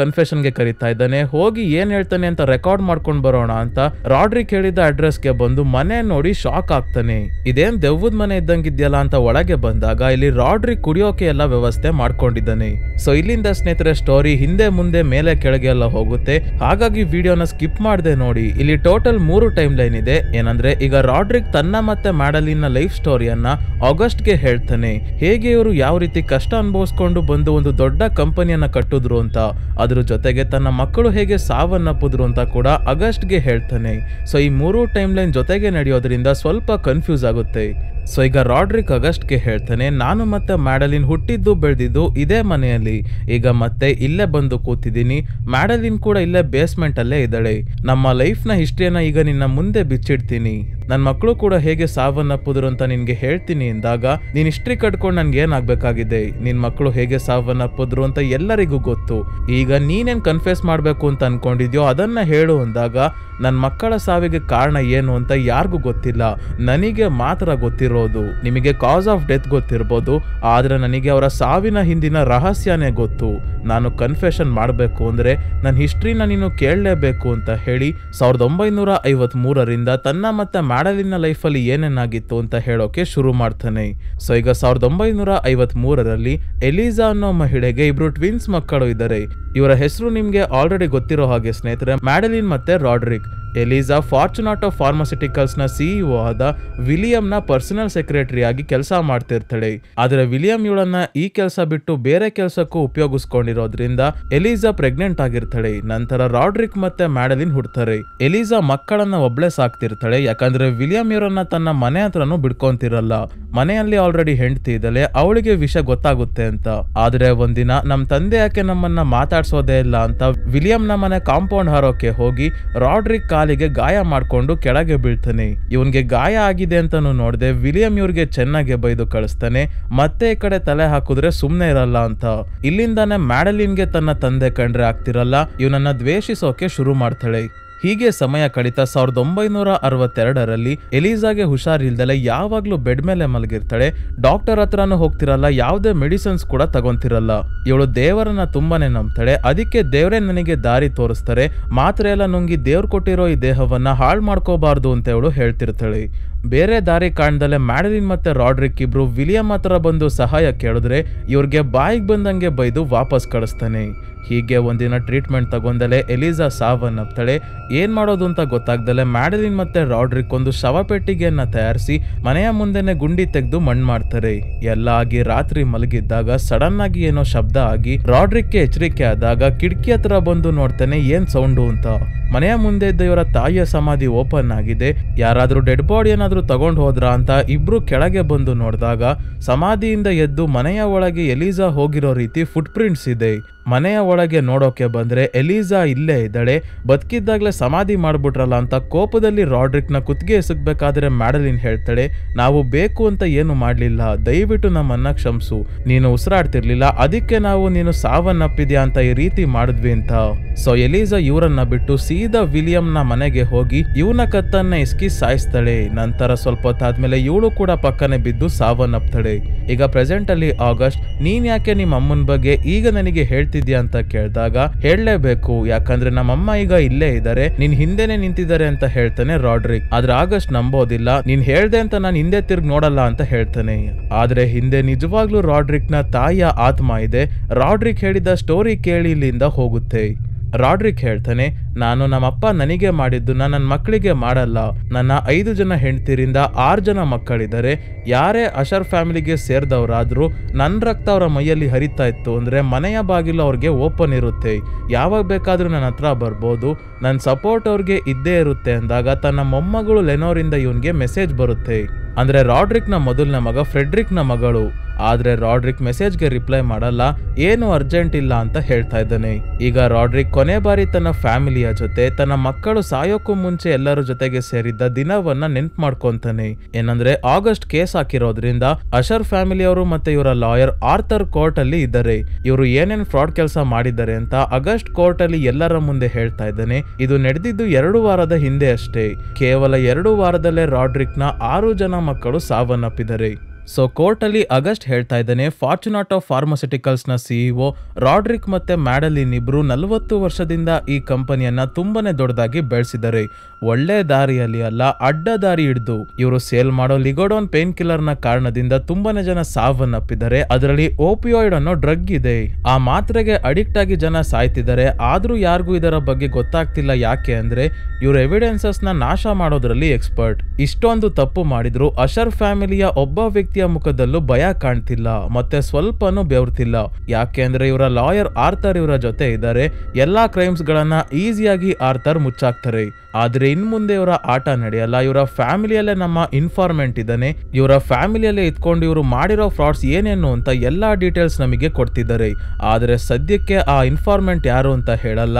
ಕನ್ಫೆಷನ್ಗೆ ಕರಿತಾ ಇದ್ದಾನೆ. ಹೋಗಿ ಏನ್ ಹೇಳ್ತಾನೆ ಅಂತ ರೆಕಾರ್ಡ್ ಮಾಡ್ಕೊಂಡ್ ಬರೋಣ ಅಂತ ರಾಡ್ರಿಕ್ ಹೇಳಿದ ಅಡ್ರೆಸ್ಗೆ ಬಂದು ಮನೆ ನೋಡಿ ಶಾಕ್ ಆಗ್ತಾನೆ. ಇದೇನ್ ದೆವ್ವದ ಮನೆ ಇದ್ದಂಗಿದ್ಯಲ್ಲ ಅಂತ ಒಳಗೆ ಬಂದಾಗ ಇಲ್ಲಿ ರಾಡ್ರಿಕ್ ಕುಡಿಯೋಕೆ ಎಲ್ಲ ವ್ಯವಸ್ಥೆ ಮಾಡ್ಕೊಂಡಿದ್ದಾನೆ. ಸೊ ಇಲ್ಲಿಂದ ಸ್ನೇಹಿತರೆ ಸ್ಟೋರಿ ಹಿಂದೆ ಮುಂದೆ ಮೇಲೆ ಕೆಳಗೆ ಎಲ್ಲ ಹೋಗುತ್ತೆ. ಹಾಗಾಗಿ ವಿಡಿಯೋನ ಸ್ಕಿಪ್ ಮಾಡದೆ ನೋಡಿ. ಇಲ್ಲಿ ಟೋಟಲ್ ಮೂರು ಟೈಮ್ ಲೈನ್ ಇದೆ. ಏನಂದ್ರೆ, ಈಗ ರಾಡ್ರಿಕ್ ತನ್ನ ಮತ್ತೆ ಮ್ಯಾಡಲಿನ್ ಲೈಫ್ ಸ್ಟೋರಿಯನ್ನ ಆಗಸ್ಟ್ಗೆ ಹೇಳ್ತಾನೆ. ಹೇಗೆ ಇವರು ಯಾವ ರೀತಿ ಕಷ್ಟ ಅನುಭವಿಸ್ಕೊಂಡು ಬಂದು ಒಂದು ದೊಡ್ಡ ಕಂಪನಿಯನ್ನ ಕಟ್ಟಿದ್ರು ಅಂತ, ಅದ್ರ ಜೊತೆಗೆ ತನ್ನ ಮಕ್ಕಳು ಹೇಗೆ ಸಾವನ್ನಪ್ಪಿದ್ರು ಅಂತ ಕೂಡ ಆಗಸ್ಟ್ಗೆ ಹೇಳ್ತಾನೆ. ಸೊ ಈ ಮೂರು ಟೈಮ್ ಲೈನ್ ಜೊತೆಗೆ ನಡೆಯೋದ್ರಿಂದ ಸ್ವಲ್ಪ ಕನ್ಫ್ಯೂಸ್ ಆಗುತ್ತೆ. ಸೊ ಈಗ ರಾಡ್ರಿಕ್ ಅಗಸ್ಟ್ಗೆ ಹೇಳ್ತಾನೆ, ನಾನು ಮತ್ತೆ ಮ್ಯಾಡಲಿನ್ ಹುಟ್ಟಿದ್ದು ಬೆಳೆದಿದ್ದು ಇದೇ ಮನೆಯಲ್ಲಿ. ಈಗ ಮತ್ತೆ ಇಲ್ಲೇ ಬಂದು ಕೂತಿದ್ದೀನಿ. ಮ್ಯಾಡಲಿನ್ ಕೂಡ ಇಲ್ಲೇ ಬೇಸ್ಮೆಂಟ್ ಅಲ್ಲೇ ಇದ್ದಾಳೆ. ನಮ್ಮ ಲೈಫ್ನ ಹಿಸ್ಟ್ರಿಯನ್ನ ಈಗ ನಿನ್ನ ಮುಂದೆ ಬಿಚ್ಚಿಡ್ತೀನಿ. ನನ್ನ ಮಕ್ಕಳು ಕೂಡ ಹೇಗೆ ಸಾವನ್ನಪ್ಪಿದ್ರು ಅಂತ ನಿನ್ಗೆ ಹೇಳ್ತೀನಿ ಎಂದಾಗ ನೀನ್ ಹಿಸ್ಟ್ರಿ ಕಟ್ಕೊಂಡು ನನ್ಗೆ ಏನಾಗ್ಬೇಕಾಗಿದೆ? ನಿನ್ ಮಕ್ಕಳು ಹೇಗೆ ಸಾವನ್ನಪ್ಪಿದ್ರು ಅಂತ ಎಲ್ಲರಿಗೂ ಗೊತ್ತು. ಈಗ ನೀನೇನ್ ಕನ್ಫ್ಯೂಸ್ ಮಾಡ್ಬೇಕು ಅಂತ ಅನ್ಕೊಂಡಿದ್ಯೋ ಅದನ್ನ ಹೇಳು ಅಂದಾಗ ನನ್ನ ಮಕ್ಕಳ ಸಾವಿಗೆ ಕಾರಣ ಏನು ಅಂತ ಯಾರಿಗೂ ಗೊತ್ತಿಲ್ಲ. ನನಗೆ ಮಾತ್ರ ಗೊತ್ತಿರೋದು ನಿಮಗೆ ಕಾಸ್ ಆಫ್ ಡೆತ್ ಗೊತ್ತಿರ್ಬೋದು, ಆದ್ರೆ ನನಗೆ ಅವರ ಸಾವಿನ ಹಿಂದಿನ ರಹಸ್ಯನೇ ಗೊತ್ತು. ನಾನು ಕನ್ಫೆಷನ್ ಮಾಡಬೇಕು ಅಂದ್ರೆ ನನ್ನ ಹಿಸ್ಟ್ರಿನ ನೀನು ಕೇಳಲೇಬೇಕು ಅಂತ ಹೇಳಿ ಸಾವಿರದ ಒಂಬೈನೂರ ಐವತ್ ಮೂರರಿಂದ ತನ್ನ ಮತ್ತೆ ಮ್ಯಾಡಲಿನ ಲೈಫಲ್ಲಿ ಏನೇನಾಗಿತ್ತು ಅಂತ ಹೇಳೋಕೆ ಶುರು ಮಾಡ್ತಾನೆ. ಸೊ ಈಗ ಸಾವಿರದ ಒಂಬೈನೂರ ಐವತ್ ಮೂರರಲ್ಲಿ ಎಲಿಸಾ ಅನ್ನೋ ಮಹಿಳೆಗೆ ಇಬ್ರು ಟ್ವಿನ್ಸ್ ಮಕ್ಕಳು ಇದ್ದಾರೆ. ಇವರ ಹೆಸರು ನಿಮಗೆ ಆಲ್ರೆಡಿ ಗೊತ್ತಿರೋ ಹಾಗೆ ಸ್ನೇಹಿತರೆ, ಮ್ಯಾಡಲಿನ್ ಮತ್ತೆ ರಾಡ್ರಿಕ್. ಎಲಿಸಾ ಫಾರ್ಚುನಾಟೋ ನ ಸಿಇಒ ಆದ ವಿಲಿಯಂ ನ ಪರ್ಸನಲ್ ಸೆಕ್ರೆಟರಿ ಆಗಿ ಕೆಲಸ ಮಾಡ್ತಿರ್ತಾಳೆ. ಆದ್ರೆ ವಿಲಿಯಂ ಇವಳನ್ನ ಈ ಕೆಲಸ ಬಿಟ್ಟು ಬೇರೆ ಕೆಲಸಕ್ಕೂ ಉಪಯೋಗಿಸ್ಕೊಂಡಿರೋದ್ರಿಂದ ಎಲಿಸಾ ಪ್ರೆಗ್ನೆಂಟ್ ಆಗಿರ್ತಾಳೆ. ನಂತರ ರಾಡ್ರಿಕ್ ಮತ್ತೆ ಮ್ಯಾಡಲಿನ್ ಹುಡ್ತಾರೆ. ಎಲಿಸಾ ಮಕ್ಕಳನ್ನ ಒಬ್ಳೆ ಸಾಕ್ತಿರ್ತಾಳೆ. ಯಾಕಂದ್ರೆ ವಿಲಿಯಂ ಇವರನ್ನ ತನ್ನ ಮನೆ ಹತ್ರನೂ ಬಿಡ್ಕೊಂತಿರಲ್ಲ. ಮನೆಯಲ್ಲಿ ಆಲ್ರೆಡಿ ಹೆಂಡತಿ ಇದ್ದಲೆ ಅವಳಿಗೆ ವಿಷಯ ಗೊತ್ತಾಗುತ್ತೆ ಅಂತ. ಆದ್ರೆ ಒಂದಿನ ನಮ್ ತಂದೆ ಯಾಕೆ ನಮ್ಮನ್ನ ಮಾತಾಡ್ಸೋದೇ ಇಲ್ಲ ಅಂತ ವಿಲಿಯಂನ ಮನೆ ಕಾಂಪೌಂಡ್ ಹಾರೋಕೆ ಹೋಗಿ ರಾಡ್ರಿಕ್ ಕಾಲಿಗೆ ಗಾಯ ಮಾಡ್ಕೊಂಡು ಕೆಳಗೆ ಬೀಳ್ತಾನೆ. ಇವನ್ಗೆ ಗಾಯ ಆಗಿದೆ ಅಂತಾನು ನೋಡದೆ ವಿಲಿಯಂ ಇವ್ರಿಗೆ ಚೆನ್ನಾಗಿ ಬೈದು ಕಳಿಸ್ತಾನೆ. ಮತ್ತೆ ಈ ಕಡೆ ತಲೆ ಹಾಕಿದ್ರೆ ಸುಮ್ನೆ ಇರಲ್ಲ ಅಂತ. ಇಲ್ಲಿಂದಾನೆ ಮ್ಯಾಡಲಿನ್ಗೆ ತನ್ನ ತಂದೆ ಕಂಡ್ರೆ ಆಗ್ತಿರಲ್ಲ. ಇವನನ್ನ ದ್ವೇಷಿಸೋಕೆ ಶುರು ಮಾಡ್ತಾಳೆ. ಹೀಗೆ ಸಮಯ ಕಳಿತ ಸಾವಿರದ ಒಂಬೈನೂರ ಅರವತ್ತೆರಡರಲ್ಲಿ ಎಲಿಸಾಗೆ ಹುಷಾರಿಲ್ದಲೆ ಯಾವಾಗ್ಲೂ ಬೆಡ್ ಮೇಲೆ ಮಲಗಿರ್ತಾಳೆ. ಡಾಕ್ಟರ್ ಹತ್ರನೂ ಹೋಗ್ತಿರಲ್ಲ, ಯಾವುದೇ ಮೆಡಿಸಿನ್ಸ್ ಕೂಡ ತಗೊಂತಿರಲ್ಲ. ಇವಳು ದೇವರನ್ನ ತುಂಬಾನೇ ನಂಬ್ತಾಳೆ. ಅದಕ್ಕೆ ದೇವರೇ ನನಗೆ ದಾರಿ ತೋರಿಸ್ತಾರೆ. ಮಾತ್ರೆ ಎಲ್ಲ ನುಂಗಿ ದೇವ್ರು ಕೊಟ್ಟಿರೋ ಈ ದೇಹವನ್ನ ಹಾಳು ಮಾಡ್ಕೋಬಾರ್ದು ಅಂತ ಇವಳು ಹೇಳ್ತಿರ್ತಾಳೆ. ಬೇರೆ ದಾರಿ ಕಾಣ್ದಲೆ ಮ್ಯಾಡಲಿನ್ ಮತ್ತೆ ರಾಡ್ರಿಕ್ ಇಬ್ರು ವಿಲಿಯಂ ಹತ್ರ ಬಂದು ಸಹಾಯ ಕೇಳಿದ್ರೆ ಇವ್ರಿಗೆ ಬಾಯಿಗೆ ಬಂದಂಗೆ ಬೈದು ವಾಪಸ್ ಕಳಿಸ್ತಾನೆ. ಹೀಗೆ ಒಂದಿನ ಟ್ರೀಟ್ಮೆಂಟ್ ತಗೊಂಡಲೆ ಎಲಿಸಾ ಸಾವನ್ನಪ್ತಾಳೆ. ಏನ್ ಮಾಡೋದು ಅಂತ ಗೊತ್ತಾಗ್ದಲೆ ಮ್ಯಾಡಲಿನ್ ಮತ್ತೆ ರಾಡ್ರಿಕ್ ಒಂದು ಶವಪೆಟ್ಟಿಗೆಯನ್ನ ತಯಾರಿಸಿ ಮನೆಯ ಮುಂದೆನೆ ಗುಂಡಿ ತೆಗೆದು ಮಣ್ಣು ಮಾಡ್ತಾರೆ. ಎಲ್ಲ ಆಗಿ ರಾತ್ರಿ ಮಲಗಿದ್ದಾಗ ಸಡನ್ ಆಗಿ ಏನೋ ಶಬ್ದ ಆಗಿ ರಾಡ್ರಿಕ್ಗೆ ಎಚ್ಚರಿಕೆ ಆದಾಗ ಕಿಟಕಿ ಹತ್ರ ಬಂದು ನೋಡ್ತಾನೆ ಏನ್ ಸೌಂಡು ಅಂತ. ಮನೆಯ ಮುಂದೆ ಇದ್ದ ಇವರ ತಾಯಿಯ ಸಮಾಧಿ ಓಪನ್ ಆಗಿದೆ. ಯಾರಾದರೂ ಡೆಡ್ ಬಾಡಿ ಏನಾದ್ರೂ ತಗೊಂಡ್ ಹೋದ್ರ ಅಂತ ಇಬ್ರು ಕೆಳಗೆ ಬಂದು ನೋಡಿದಾಗ ಸಮಾಧಿಯಿಂದ ಎದ್ದು ಮನೆಯ ಒಳಗೆ ಎಲಿಸಾ ಹೋಗಿರೋ ರೀತಿ ಫುಟ್ ಪ್ರಿಂಟ್ಸ್ ಇದೆ. ಮನೆಯ ಒಳಗೆ ನೋಡೋಕೆ ಬಂದ್ರೆ ಎಲಿಸಾ ಇಲ್ಲೇ ಇದ್ದಾಳೆ. ಬದುಕಿದ್ದಾಗ್ಲೇ ಸಮಾಧಿ ಮಾಡ್ಬಿಟ್ರಲ್ಲ ಅಂತ ಕೋಪದಲ್ಲಿ ರಾಡ್ರಿಕ್ನ ಕುತ್ತಿಗೆ ಎಸಗ್ಬೇಕಾದ್ರೆ ಮ್ಯಾಡಲಿನ್ ಹೇಳ್ತಾಳೆ, ನಾವು ಬೇಕು ಅಂತ ಏನು ಮಾಡ್ಲಿಲ್ಲ. ದಯವಿಟ್ಟು ನಮ್ಮನ್ನ ಕ್ಷಮಿಸು. ನೀನು ಉಸಿರಾಡ್ತಿರ್ಲಿಲ್ಲ. ಅದಕ್ಕೆ ನಾವು ನೀನು ಸಾವನ್ನಪ್ಪಿದ್ಯಾ ಅಂತ ಈ ರೀತಿ ಮಾಡಿದ್ವಿ ಅಂತ. ಸೊ ಎಲಿಸಾ ಇವರನ್ನ ಬಿಟ್ಟು ಸೀದಾ ವಿಲಿಯಂನ ಮನೆಗೆ ಹೋಗಿ ಇವನ ಕತ್ತನ್ನ ಇಸ್ಕಿ ಸಾಯಿಸ್ತಾಳೆ. ನಂತರ ಸ್ವಲ್ಪ ಹೊತ್ತಾದ್ಮೇಲೆ ಇವಳು ಕೂಡ ಪಕ್ಕನೆ ಬಿದ್ದು ಸಾವನ್ನಪ್ತಾಳೆ. ಈಗ ಪ್ರೆಸೆಂಟ್ ಅಲ್ಲಿ ಆಗಸ್ಟ್, ನೀನ್ ಯಾಕೆ ನಿಮ್ಮ ಅಮ್ಮನ ಬಗ್ಗೆ ಈಗ ನನಗೆ ಹೇಳ್ತಿದ್ಯಾ ಅಂತ ಕೇಳಿದಾಗ, ಹೇಳಲೇಬೇಕು, ಯಾಕಂದ್ರೆ ನಮ್ಮಮ್ಮ ಈಗ ಇಲ್ಲೇ ಇದ್ದಾರೆ ನಿನ್ ಹಿಂದೆನೆ ನಿಂತಿದ್ದಾರೆ ಅಂತ ಹೇಳ್ತಾನೆ ರಾಡ್ರಿಕ್. ಆದ್ರೆ ಆಗಸ್ಟ್ ನಂಬೋದಿಲ್ಲ, ನೀನ್ ಹೇಳ್ದೆ ಅಂತ ನಾನು ಹಿಂದೆ ತಿರ್ಗ್ ನೋಡಲ್ಲ ಅಂತ ಹೇಳ್ತಾನೆ. ಆದ್ರೆ ಹಿಂದೆ ನಿಜವಾಗ್ಲೂ ರಾಡ್ರಿಕ್ನ ತಾಯಿಯ ಆತ್ಮ ಇದೆ, ರಾಡ್ರಿಕ್ ಹೇಳಿದ ಸ್ಟೋರಿ ಕೇಳಿ ಇಲ್ಲಿಂದ ಹೋಗುತ್ತೆ. ರಾಡ್ರಿಕ್ ಹೇಳ್ತಾನೆ, ನಾನು ನಮ್ಮಪ್ಪ ನನಗೆ ಮಾಡಿದ್ದನ್ನ ನನ್ನ ಮಕ್ಕಳಿಗೆ ಮಾಡಲ್ಲ. ನನ್ನ ಐದು ಜನ ಹೆಂಡ್ತಿರಿಂದ ಆರು ಜನ ಮಕ್ಕಳಿದ್ದಾರೆ. ಯಾರೇ ಅಶರ್ ಫ್ಯಾಮಿಲಿಗೆ ಸೇರಿದವರಾದರೂ ನನ್ನ ರಕ್ತ ಅವರ ಮೈಯಲ್ಲಿ ಹರಿತಾ ಇತ್ತು ಅಂದರೆ ಮನೆಯ ಬಾಗಿಲು ಅವ್ರಿಗೆ ಓಪನ್ ಇರುತ್ತೆ. ಯಾವಾಗ ಬೇಕಾದರೂ ನನ್ನ ಹತ್ರ ಬರ್ಬೋದು. ನನ್ನ ಸಪೋರ್ಟ್ ಅವ್ರಿಗೆ ಇದ್ದೇ ಇರುತ್ತೆ. ಅಂದಾಗ ತನ್ನ ಮೊಮ್ಮಗಳು ಲೆನೋರಿಂದ ಇವನಿಗೆ ಮೆಸೇಜ್ ಬರುತ್ತೆ. ಅಂದ್ರೆ ರಾಡ್ರಿಕ್ನ ಮೊದಲನೇ ಮಗ ಫ್ರೆಡ್ರಿಕ್ನ ಮಗಳು. ಆದ್ರೆ ರಾಡ್ರಿಕ್ ಮೆಸೇಜ್ಗೆ ರಿಪ್ಲೈ ಮಾಡಲ್ಲ, ಏನು ಅರ್ಜೆಂಟ್ ಇಲ್ಲ ಅಂತ ಹೇಳ್ತಾ ಇದ್ದಾನೆ. ಈಗ ರಾಡ್ರಿಕ್ ಕೊನೆ ಬಾರಿ ತನ್ನ ಫ್ಯಾಮಿಲಿಯ ಜೊತೆ, ತನ್ನ ಮಕ್ಕಳು ಸಾಯೋಕ್ಕೂ ಮುಂಚೆ ಎಲ್ಲರ ಜೊತೆಗೆ ಸೇರಿದ್ದ ದಿನವನ್ನ ನೆನ್ಪ್ ಮಾಡ್ಕೊಂತಾನೆ. ಏನಂದ್ರೆ, ಆಗಸ್ಟ್ ಕೇಸ್ ಹಾಕಿರೋದ್ರಿಂದ ಅಶರ್ ಫ್ಯಾಮಿಲಿ ಅವರು ಮತ್ತೆ ಇವರ ಲಾಯರ್ ಆರ್ಥರ್ ಕೋರ್ಟ್ ಅಲ್ಲಿ ಇದ್ದಾರೆ. ಇವರು ಏನೇನ್ ಫ್ರಾಡ್ ಕೆಲಸ ಮಾಡಿದ್ದಾರೆ ಅಂತ ಆಗಸ್ಟ್ ಕೋರ್ಟ್ ಅಲ್ಲಿ ಎಲ್ಲರ ಮುಂದೆ ಹೇಳ್ತಾ ಇದ್ದಾನೆ. ಇದು ನಡೆದಿದ್ದು ಎರಡು ವಾರದ ಹಿಂದೆ ಅಷ್ಟೇ. ಕೇವಲ ಎರಡು ವಾರದಲ್ಲೇ ರಾಡ್ರಿಕ್ನ ಆರು ಜನ ಮಕ್ಕಳು ಸಾವನ್ನಪ್ಪಿದ್ದಾರೆ ಸೊ ಕೋರ್ಟಲ್ಲಿ ಆಗಸ್ಟ್ ಹೇಳ್ತಾ ಇದ್ದಾನೆ ಫಾರ್ಚುನಾಟೋ ಫಾರ್ಮಸ್ಯೂಟಿಕಲ್ಸ್ನ ಸಿಇಒ ರಾಡ್ರಿಕ್ ಮತ್ತೆ ಮ್ಯಾಡಲಿನ್ ಇಬ್ರು ನಲವತ್ತು ವರ್ಷದಿಂದ ಈ ಕಂಪನಿಯನ್ನ ತುಂಬಾನೇ ದೊಡ್ಡದಾಗಿ ಬೆಳೆಸಿದ್ದಾರೆ. ಒಳ್ಳೆ ದಾರಿಯಲ್ಲಿ ಅಲ್ಲ, ಅಡ್ಡ ದಾರಿ ಹಿಡಿದು. ಇವರು ಸೇಲ್ ಮಾಡೋ ಲಿಗೋಡೋನ್ ಪೇನ್ ಕಿಲ್ಲರ್ನ ಕಾರಣದಿಂದ ತುಂಬಾನೇ ಜನ ಸಾವನ್ನಪ್ಪಿದ್ದಾರೆ. ಅದರಲ್ಲಿ ಓಪಿಯೋಯ್ಡ್ ಅನ್ನೋ ಡ್ರಗ್ ಇದೆ. ಆ ಮಾತ್ರೆಗೆ ಅಡಿಕ್ಟ್ ಆಗಿ ಜನ ಸಾಯ್ತಿದ್ದಾರೆ. ಆದರೂ ಯಾರಿಗೂ ಇದರ ಬಗ್ಗೆ ಗೊತ್ತಾಗ್ತಿಲ್ಲ ಯಾಕೆ ಅಂದ್ರೆ, ಇವ್ರ ಎವಿಡೆನ್ಸಸ್ನ ನಾಶ ಮಾಡೋದ್ರಲ್ಲಿ ಎಕ್ಸ್ಪರ್ಟ್ ಇಷ್ಟೊಂದು ತಪ್ಪು ಮಾಡಿದ್ರು. ಅಶರ್ ಫ್ಯಾಮಿಲಿಯ ಒಬ್ಬ ವ್ಯಕ್ತಿ ವ್ಯಕ್ತಿಯ ಮುಖದಲ್ಲೂ ಭಯ ಕಾಣ್ತಿಲ್ಲ, ಮತ್ತೆ ಸ್ವಲ್ಪನೂ ಬೆವರ್ತಿಲ್ಲ. ಯಾಕೆ ಅಂದ್ರೆ ಇವರ ಲಾಯರ್ ಆರ್ಥರ್ ಇವರ ಜೊತೆ ಇದ್ದಾರೆ. ಎಲ್ಲಾ ಕ್ರೈಮ್ಸ್ ಗಳನ್ನ ಈಸಿಯಾಗಿ ಆರ್ಥರ್ ಮುಚ್ಚಾಕ್ತಾರೆ. ಆದ್ರೆ ಇನ್ ಮುಂದೆ ಇವರ ಆಟ ನಡೆಯಲ್ಲ. ಇವರ ಫ್ಯಾಮಿಲಿಯಲ್ಲೇ ನಮ್ಮ ಇನ್ಫಾರ್ಮೆಂಟ್ ಇದ್ದಾನೆ. ಇವರ ಫ್ಯಾಮಿಲಿಯಲ್ಲೇ ಇದ್ಕೊಂಡು ಇವರು ಮಾಡಿರೋ ಫ್ರಾಡ್ಸ್ ಏನೇನು ಅಂತ ಎಲ್ಲಾ ಡೀಟೇಲ್ಸ್ ನಮಗೆ ಕೊಡ್ತಿದ್ದಾರೆ. ಆದ್ರೆ ಸದ್ಯಕ್ಕೆ ಆ ಇನ್ಫಾರ್ಮೆಂಟ್ ಯಾರು ಅಂತ ಹೇಳಲ್ಲ.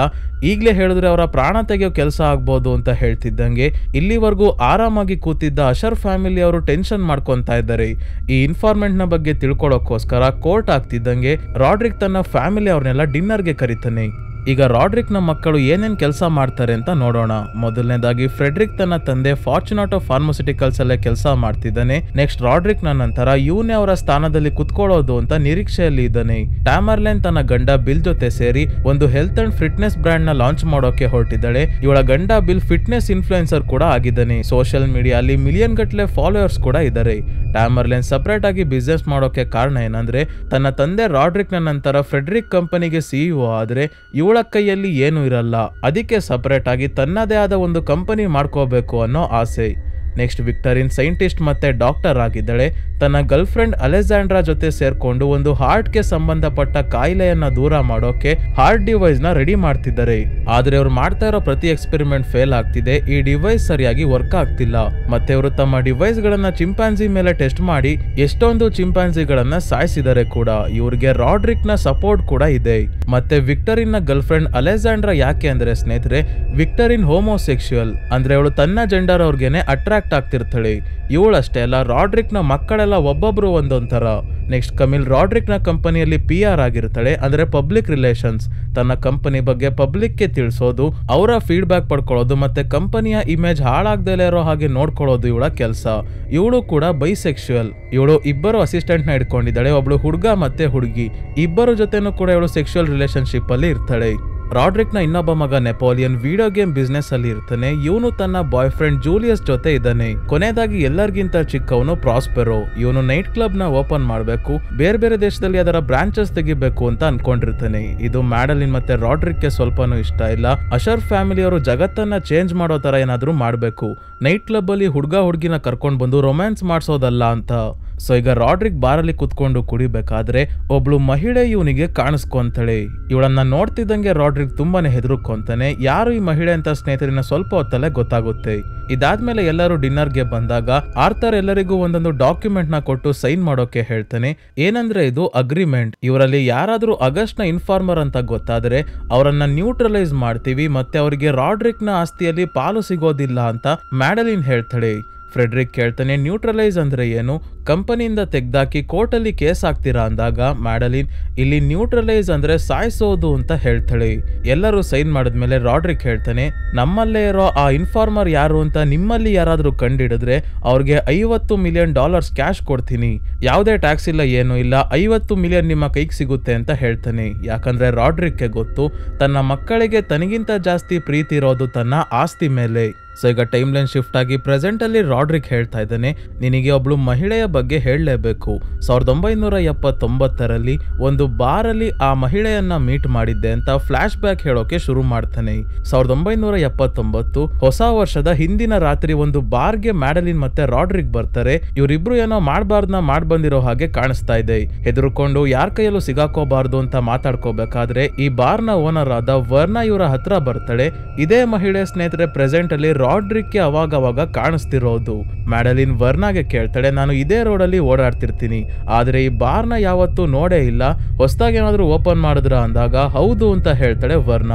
ಈಗಲೇ ಹೇಳಿದ್ರೆ ಅವರ ಪ್ರಾಣ ತೆಗೆಯೋ ಕೆಲಸ ಆಗ್ಬೋದು ಅಂತ ಹೇಳ್ತಿದ್ದಂಗೆ, ಇಲ್ಲಿವರೆಗೂ ಆರಾಮಾಗಿ ಕೂತಿದ್ದ ಅಶರ್ ಫ್ಯಾಮಿಲಿ ಅವರು ಟೆನ್ಷನ್ ಮಾಡ್ಕೊತಾ ಇದ್ದಾರೆ. ಈ ಇನ್ಫಾರ್ಮೆಂಟ್ನ ಬಗ್ಗೆ ತಿಳ್ಕೊಳ್ಳೋಕ್ಕೋಸ್ಕರ ಕೋರ್ಟ್ ಆಗ್ತಿದ್ದಂಗೆ ರಾಡ್ರಿಕ್ ತನ್ನ ಫ್ಯಾಮಿಲಿ ಅವ್ರನ್ನೆಲ್ಲ ಡಿನ್ನರ್ಗೆ ಕರೀತಾನೆ. ಈಗ ರಾಡ್ರಿಕ್ನ ಮಕ್ಕಳು ಏನೇನು ಕೆಲಸ ಮಾಡ್ತಾರೆ ಅಂತ ನೋಡೋಣ. ಮೊದಲನೇದಾಗಿ ಫ್ರೆಡ್ರಿಕ್ ತನ್ನ ತಂದೆ ಫಾರ್ಚುನಾಟೋ ಫಾರ್ಮಸ್ಯೂಟಿಕಲ್ಸ್ ಅಲ್ಲೇ ಕೆಲಸ ಮಾಡ್ತಿದ್ದಾನೆ. ನೆಕ್ಸ್ಟ್ ರಾಡ್ರಿಕ್ನ ನಂತರ ಇವನೇ ಅವರ ಸ್ಥಾನದಲ್ಲಿ ಕುತ್ಕೊಳ್ಳೋದು ಅಂತ ನಿರೀಕ್ಷೆಯಲ್ಲಿ ಇದ್ದಾನೆ. ಟ್ಯಾಮರ್ಲೆನ್ ತನ್ನ ಗಂಡ ಬಿಲ್ ಜೊತೆ ಸೇರಿ ಒಂದು ಹೆಲ್ತ್ ಅಂಡ್ ಫಿಟ್ನೆಸ್ ಬ್ರ್ಯಾಂಡ್ನ ಲಾಂಚ್ ಮಾಡೋಕೆ ಹೊರಟಿದ್ದಾಳೆ. ಇವಳ ಗಂಡ ಬಿಲ್ ಫಿಟ್ನೆಸ್ ಇನ್ಫ್ಲುಯೆನ್ಸರ್ ಕೂಡ ಆಗಿದ್ದಾನೆ. ಸೋಷಿಯಲ್ ಮೀಡಿಯಾ ಅಲ್ಲಿ ಮಿಲಿಯನ್ ಗಟ್ಟಲೆ ಫಾಲೋವರ್ಸ್ ಕೂಡ ಇದ್ದಾರೆ. ಟ್ಯಾಮರ್ಲೆನ್ ಸಪರೇಟ್ ಆಗಿ ಬಿಸ್ನೆಸ್ ಮಾಡೋಕೆ ಕಾರಣ ಏನಂದ್ರೆ, ತನ್ನ ತಂದೆ ರಾಡ್ರಿಕ್ನ ನಂತರ ಫ್ರೆಡ್ರಿಕ್ ಕಂಪನಿಗೆ ಸಿಇಒ ಆದ್ರೆ, ಇವಳ ಕೈಯಲ್ಲಿ ಏನೂ ಇರಲ್ಲ ಅದಕ್ಕೆ ಸಪರೇಟ್ ಆಗಿ ತನ್ನದೇ ಆದ ಒಂದು ಕಂಪನಿ ಮಾಡ್ಕೋಬೇಕು ಅನ್ನೋ ಆಸೆ. ನೆಕ್ಸ್ಟ್ ವಿಕ್ಟರಿನ್ ಸೈಂಟಿಸ್ಟ್ ಮತ್ತೆ ಡಾಕ್ಟರ್ ಆಗಿದ್ದಾಳೆ. ತನ್ನ ಗರ್ಲ್ ಫ್ರೆಂಡ್ ಅಲೆಕ್ಸಾಂಡ್ರಾ ಜೊತೆ ಸೇರ್ಕೊಂಡು ಒಂದು ಹಾರ್ಟ್ಗೆ ಸಂಬಂಧಪಟ್ಟ ಕಾಯಿಲೆಯನ್ನ ದೂರ ಮಾಡೋಕೆ ಹಾರ್ಟ್ ಡಿವೈಸ್ನ ರೆಡಿ ಮಾಡ್ತಿದ್ದಾರೆ. ಆದ್ರೆ ಅವ್ರು ಮಾಡ್ತಾ ಇರೋ ಪ್ರತಿ ಎಕ್ಸ್ಪೆರಿಮೆಂಟ್ ಫೇಲ್ ಆಗ್ತಿದೆ. ಈ ಡಿವೈಸ್ ಸರಿಯಾಗಿ ವರ್ಕ್ ಆಗ್ತಿಲ್ಲ. ಮತ್ತೆ ಅವರು ತಮ್ಮ ಡಿವೈಸ್ ಗಳನ್ನ ಚಿಂಪಾನ್ಸಿ ಮೇಲೆ ಟೆಸ್ಟ್ ಮಾಡಿ ಎಷ್ಟೊಂದು ಚಿಂಪಾನ್ಸಿಗಳನ್ನ ಸಾಯಿಸಿದ್ದಾರೆ ಕೂಡ. ಇವ್ರಿಗೆ ರಾಡ್ರಿಕ್ನ ಸಪೋರ್ಟ್ ಕೂಡ ಇದೆ. ಮತ್ತೆ ವಿಕ್ಟರಿನ್ನ ಗರ್ಲ್ ಫ್ರೆಂಡ್ ಅಲೆಕ್ಸಾಂಡ್ರಾ ಯಾಕೆ ಅಂದ್ರೆ ಸ್ನೇಹಿತರೆ, ವಿಕ್ಟರಿನ್ ಹೋಮೋಸೆಕ್ಸುಯಲ್ ಅಂದ್ರೆ ಅವಳು ತನ್ನ ಜೆಂಡರ್ ಅವ್ರಿಗೆ ಅಟ್ರಾಕ್ಟ್ ಆಗ್ತಿರ್ತಾಳೆ. ಇವಳಷ್ಟೇ ಅಲ್ಲ ರಾಡ್ರಿಕ್ನ ಮಕ್ಕಳೆಲ್ಲ ಒಬ್ಬೊಬ್ರು ಒಂದೊಂಥರ. ನೆಕ್ಸ್ಟ್ ಕಮಿಲ್ ರಾಡ್ರಿಕ್ನ ಕಂಪನಿಯಲ್ಲಿ ಪಿ ಆರ್ ಆಗಿರ್ತಾಳೆ, ಅಂದ್ರೆ ಪಬ್ಲಿಕ್ ರಿಲೇಷನ್ಸ್ ತನ್ನ ಕಂಪನಿ ಬಗ್ಗೆ ಪಬ್ಲಿಕ್ಗೆ ತಿಳಿಸೋದು, ಅವರ ಫೀಡ್ಬ್ಯಾಕ್ ಪಡ್ಕೊಳ್ಳೋದು, ಮತ್ತೆ ಕಂಪನಿಯ ಇಮೇಜ್ ಹಾಳಾಗ್ದಲೇ ಇರೋ ಹಾಗೆ ನೋಡ್ಕೊಳ್ಳೋದು ಇವಳ ಕೆಲಸ. ಇವಳು ಕೂಡ ಬೈಸೆಕ್ಷುಯಲ್ ಇವಳು ಇಬ್ಬರು ಅಸಿಸ್ಟೆಂಟ್ನ ಇಟ್ಕೊಂಡಿದ್ದಾಳೆ ಒಬ್ಳು ಹುಡುಗ ಮತ್ತೆ ಹುಡುಗಿ. ಇಬ್ಬರ ಜೊತೆನೂ ಕೂಡ ಇವಳು ಸೆಕ್ಷುವಲ್ ರಿಲೇಶನ್ಶಿಪ್ ಅಲ್ಲಿ ಇರ್ತಾಳೆ. ರಾಡ್ರಿಕ್ನ ಇನ್ನೊಬ್ಬ ಮಗ ನೆಪೋಲಿಯನ್ ವಿಡಿಯೋ ಗೇಮ್ ಬಿಸ್ನೆಸ್ ಅಲ್ಲಿ ಇರ್ತಾನೆ. ಇವನು ತನ್ನ ಬಾಯ್ ಫ್ರೆಂಡ್ ಜೂಲಿಯಸ್ ಜೊತೆ ಇದ್ದಾನೆ. ಕೊನೆಯದಾಗಿ ಎಲ್ಲರಿಗಿಂತ ಚಿಕ್ಕವನು ಪ್ರಾಸ್ಪೆರೋ. ಇವನು ನೈಟ್ ಕ್ಲಬ್ನ ಓಪನ್ ಮಾಡಬೇಕು. ಬೇರೆ ಬೇರೆ ದೇಶದಲ್ಲಿ ಅದರ ಬ್ರಾಂಚಸ್ ತೆಗಿಬೇಕು ಅಂತ ಅನ್ಕೊಂಡಿರ್ತಾನೆ. ಇದು ಮ್ಯಾಡಲಿನ್ ಮತ್ತೆ ರಾಡ್ರಿಕ್ಗೆ ಸ್ವಲ್ಪನೂ ಇಷ್ಟ ಇಲ್ಲ. ಅಶರ್ ಫ್ಯಾಮಿಲಿ ಅವರು ಜಗತ್ತನ್ನ ಚೇಂಜ್ ಮಾಡೋ ತರ ಏನಾದರೂ ಮಾಡಬೇಕು. ನೈಟ್ ಕ್ಲಬ್ ಅಲ್ಲಿ ಹುಡುಗ ಹುಡುಗಿನ ಕರ್ಕೊಂಡು ಬಂದು ರೊಮ್ಯಾನ್ಸ್ ಮಾಡಿಸೋದಲ್ಲ ಅಂತ. ಸೊ ಈಗ ರಾಡ್ರಿಕ್ ಬಾರಲ್ಲಿ ಕುತ್ಕೊಂಡು ಕುಡಿಬೇಕಾದ್ರೆ ಒಬ್ಳು ಮಹಿಳೆ ಇವನಿಗೆ ಕಾಣಿಸ್ಕೊಂತಾಳೆ. ಇವಳನ್ನ ನೋಡ್ತಿದ್ದಂಗೆ ರಾಡ್ರಿಕ್ ತುಂಬಾನೇ ಹೆದರ್ಕೊಂತಾನೆ. ಯಾರು ಈ ಮಹಿಳೆ ಅಂತ ಸ್ನೇಹಿತರಿನ ಸ್ವಲ್ಪ ಹೊತ್ತಲ್ಲೇ ಗೊತ್ತಾಗುತ್ತೆ. ಇದಾದ್ಮೇಲೆ ಎಲ್ಲರೂ ಡಿನ್ನರ್ಗೆ ಬಂದಾಗ ಆರ್ಥರ್ ಎಲ್ಲರಿಗೂ ಒಂದೊಂದು ಡಾಕ್ಯುಮೆಂಟ್ನ ಕೊಟ್ಟು ಸೈನ್ ಮಾಡೋಕೆ ಹೇಳ್ತಾನೆ. ಏನಂದ್ರೆ ಇದು ಅಗ್ರಿಮೆಂಟ್. ಇವರಲ್ಲಿ ಯಾರಾದ್ರೂ ಅಗಸ್ಟ್ನ ಇನ್ಫಾರ್ಮರ್ ಅಂತ ಗೊತ್ತಾದ್ರೆ ಅವರನ್ನ ನ್ಯೂಟ್ರಲೈಸ್ ಮಾಡ್ತೀವಿ, ಮತ್ತೆ ಅವರಿಗೆ ರಾಡ್ರಿಕ್ನ ಆಸ್ತಿಯಲ್ಲಿ ಪಾಲು ಸಿಗೋದಿಲ್ಲ ಅಂತ ಮ್ಯಾಡಲಿನ್ ಹೇಳ್ತಾಳೆ. ಫ್ರೆಡ್ರಿಕ್ ಕೇಳ್ತಾನೆ, ನ್ಯೂಟ್ರಲೈಸ್ ಅಂದ್ರೆ ಏನು? ಕಂಪನಿಯಿಂದ ತೆಗ್ದಾಕಿ ಕೋರ್ಟಲ್ಲಿ ಕೇಸ್ ಹಾಕ್ತೀರಾ? ಅಂದಾಗ, ಮ್ಯಾಡಲಿನ್, ಇಲ್ಲಿ ನ್ಯೂಟ್ರಲೈಸ್ ಅಂದ್ರೆ ಸಾಯಿಸೋದು ಅಂತ ಹೇಳ್ತಾಳೆ. ಎಲ್ಲರೂ ಸೈನ್ ಮಾಡಿದ್ಮೇಲೆ ರಾಡ್ರಿಕ್ ಹೇಳ್ತಾನೆ, ನಮ್ಮಲ್ಲೇ ಇರೋ ಆ ಇನ್ಫಾರ್ಮರ್ ಯಾರು ಅಂತ ನಿಮ್ಮಲ್ಲಿ ಯಾರಾದರೂ ಕಂಡಿಡಿದ್ರೆ ಅವ್ರಿಗೆ ಐವತ್ತು ಮಿಲಿಯನ್ ಡಾಲರ್ಸ್ ಕ್ಯಾಶ್ ಕೊಡ್ತೀನಿ. ಯಾವುದೇ ಟ್ಯಾಕ್ಸ್ ಇಲ್ಲ, ಏನೂ ಇಲ್ಲ, ಐವತ್ತು ಮಿಲಿಯನ್ ನಿಮ್ಮ ಕೈಗೆ ಸಿಗುತ್ತೆ ಅಂತ ಹೇಳ್ತಾನೆ. ಯಾಕಂದ್ರೆ ರಾಡ್ರಿಕ್ಗೆ ಗೊತ್ತು, ತನ್ನ ಮಕ್ಕಳಿಗೆ ತನಗಿಂತ ಜಾಸ್ತಿ ಪ್ರೀತಿ ಇರೋದು ತನ್ನ ಆಸ್ತಿ ಮೇಲೆ. ಸೊ ಈಗ ಟೈಮ್ ಲೈನ್ ಶಿಫ್ಟ್ ಆಗಿ ಪ್ರೆಸೆಂಟ್ ಅಲ್ಲಿ ರಾಡ್ರಿಕ್ ಹೇಳ್ತಾ ಇದ್ದಾನೆ, ನಿನಗೆ ಒಬ್ಳು ಮಹಿಳೆಯ ಬಗ್ಗೆ ಹೇಳಲೇಬೇಕು. ಸಾವಿರದ ಒಂಬೈನೂರ ಎಪ್ಪತ್ತೊಂಬತ್ತರಲ್ಲಿ ಒಂದು ಅಲ್ಲಿ ಆ ಮಹಿಳೆಯನ್ನ ಮೀಟ್ ಮಾಡಿದ್ದೆ ಅಂತ ಫ್ಲಾಶ್ ಬ್ಯಾಕ್ ಹೇಳೋಕೆ ಶುರು ಮಾಡ್ತಾನೆ. ಸಾವಿರದ ಒಂಬೈನೂರ ಎಪ್ಪತ್ತೊಂಬತ್ತು ಹೊಸ ವರ್ಷದ ಹಿಂದಿನ ರಾತ್ರಿ ಒಂದು ಬಾರ್ಗೆ ಮ್ಯಾಡಲಿನ್ ಮತ್ತೆ ರಾಡ್ರಿಕ್ ಬರ್ತಾರೆ. ಇವರಿಬ್ರು ಏನೋ ಮಾಡಬಾರ್ದನ್ನ ಮಾಡ್ ಬಂದಿರೋ ಹಾಗೆ ಕಾಣಿಸ್ತಾ ಇದೆ. ಹೆದರ್ಕೊಂಡು ಯಾರ ಕೈಯಲ್ಲೂ ಸಿಗಾಕೋಬಾರ್ದು ಅಂತ ಮಾತಾಡ್ಕೋಬೇಕಾದ್ರೆ ಈ ಬಾರ್ನ ಓನರ್ ಆದ ವರ್ನಾ ಇವರ ಹತ್ರ ಬರ್ತಾಳೆ. ಇದೇ ಮಹಿಳೆ ಸ್ನೇಹಿತರೆ, ಪ್ರೆಸೆಂಟ್ ಅಲ್ಲಿ ರಾಡ್ರಿಕ್ಗೆ ಅವಾಗ ಅವಾಗ ಕಾಣಿಸ್ತಿರೋದು. ಮ್ಯಾಡಲಿನ್ ವರ್ನಾಗೆ ಕೇಳ್ತಾಳೆ, ನಾನು ಇದೇ ರೋಡಲ್ಲಿ ಓಡಾಡ್ತಿರ್ತೀನಿ. ಆದರೆ ಈ ಬಾರ್ನ ಯಾವತ್ತೂ ನೋಡೇ ಇಲ್ಲ. ಹೊಸದಾಗಿ ಏನಾದರೂ ಓಪನ್ ಮಾಡಿದ್ರ? ಅಂದಾಗ, ಹೌದು ಅಂತ ಹೇಳ್ತಾಳೆ ವರ್ಣ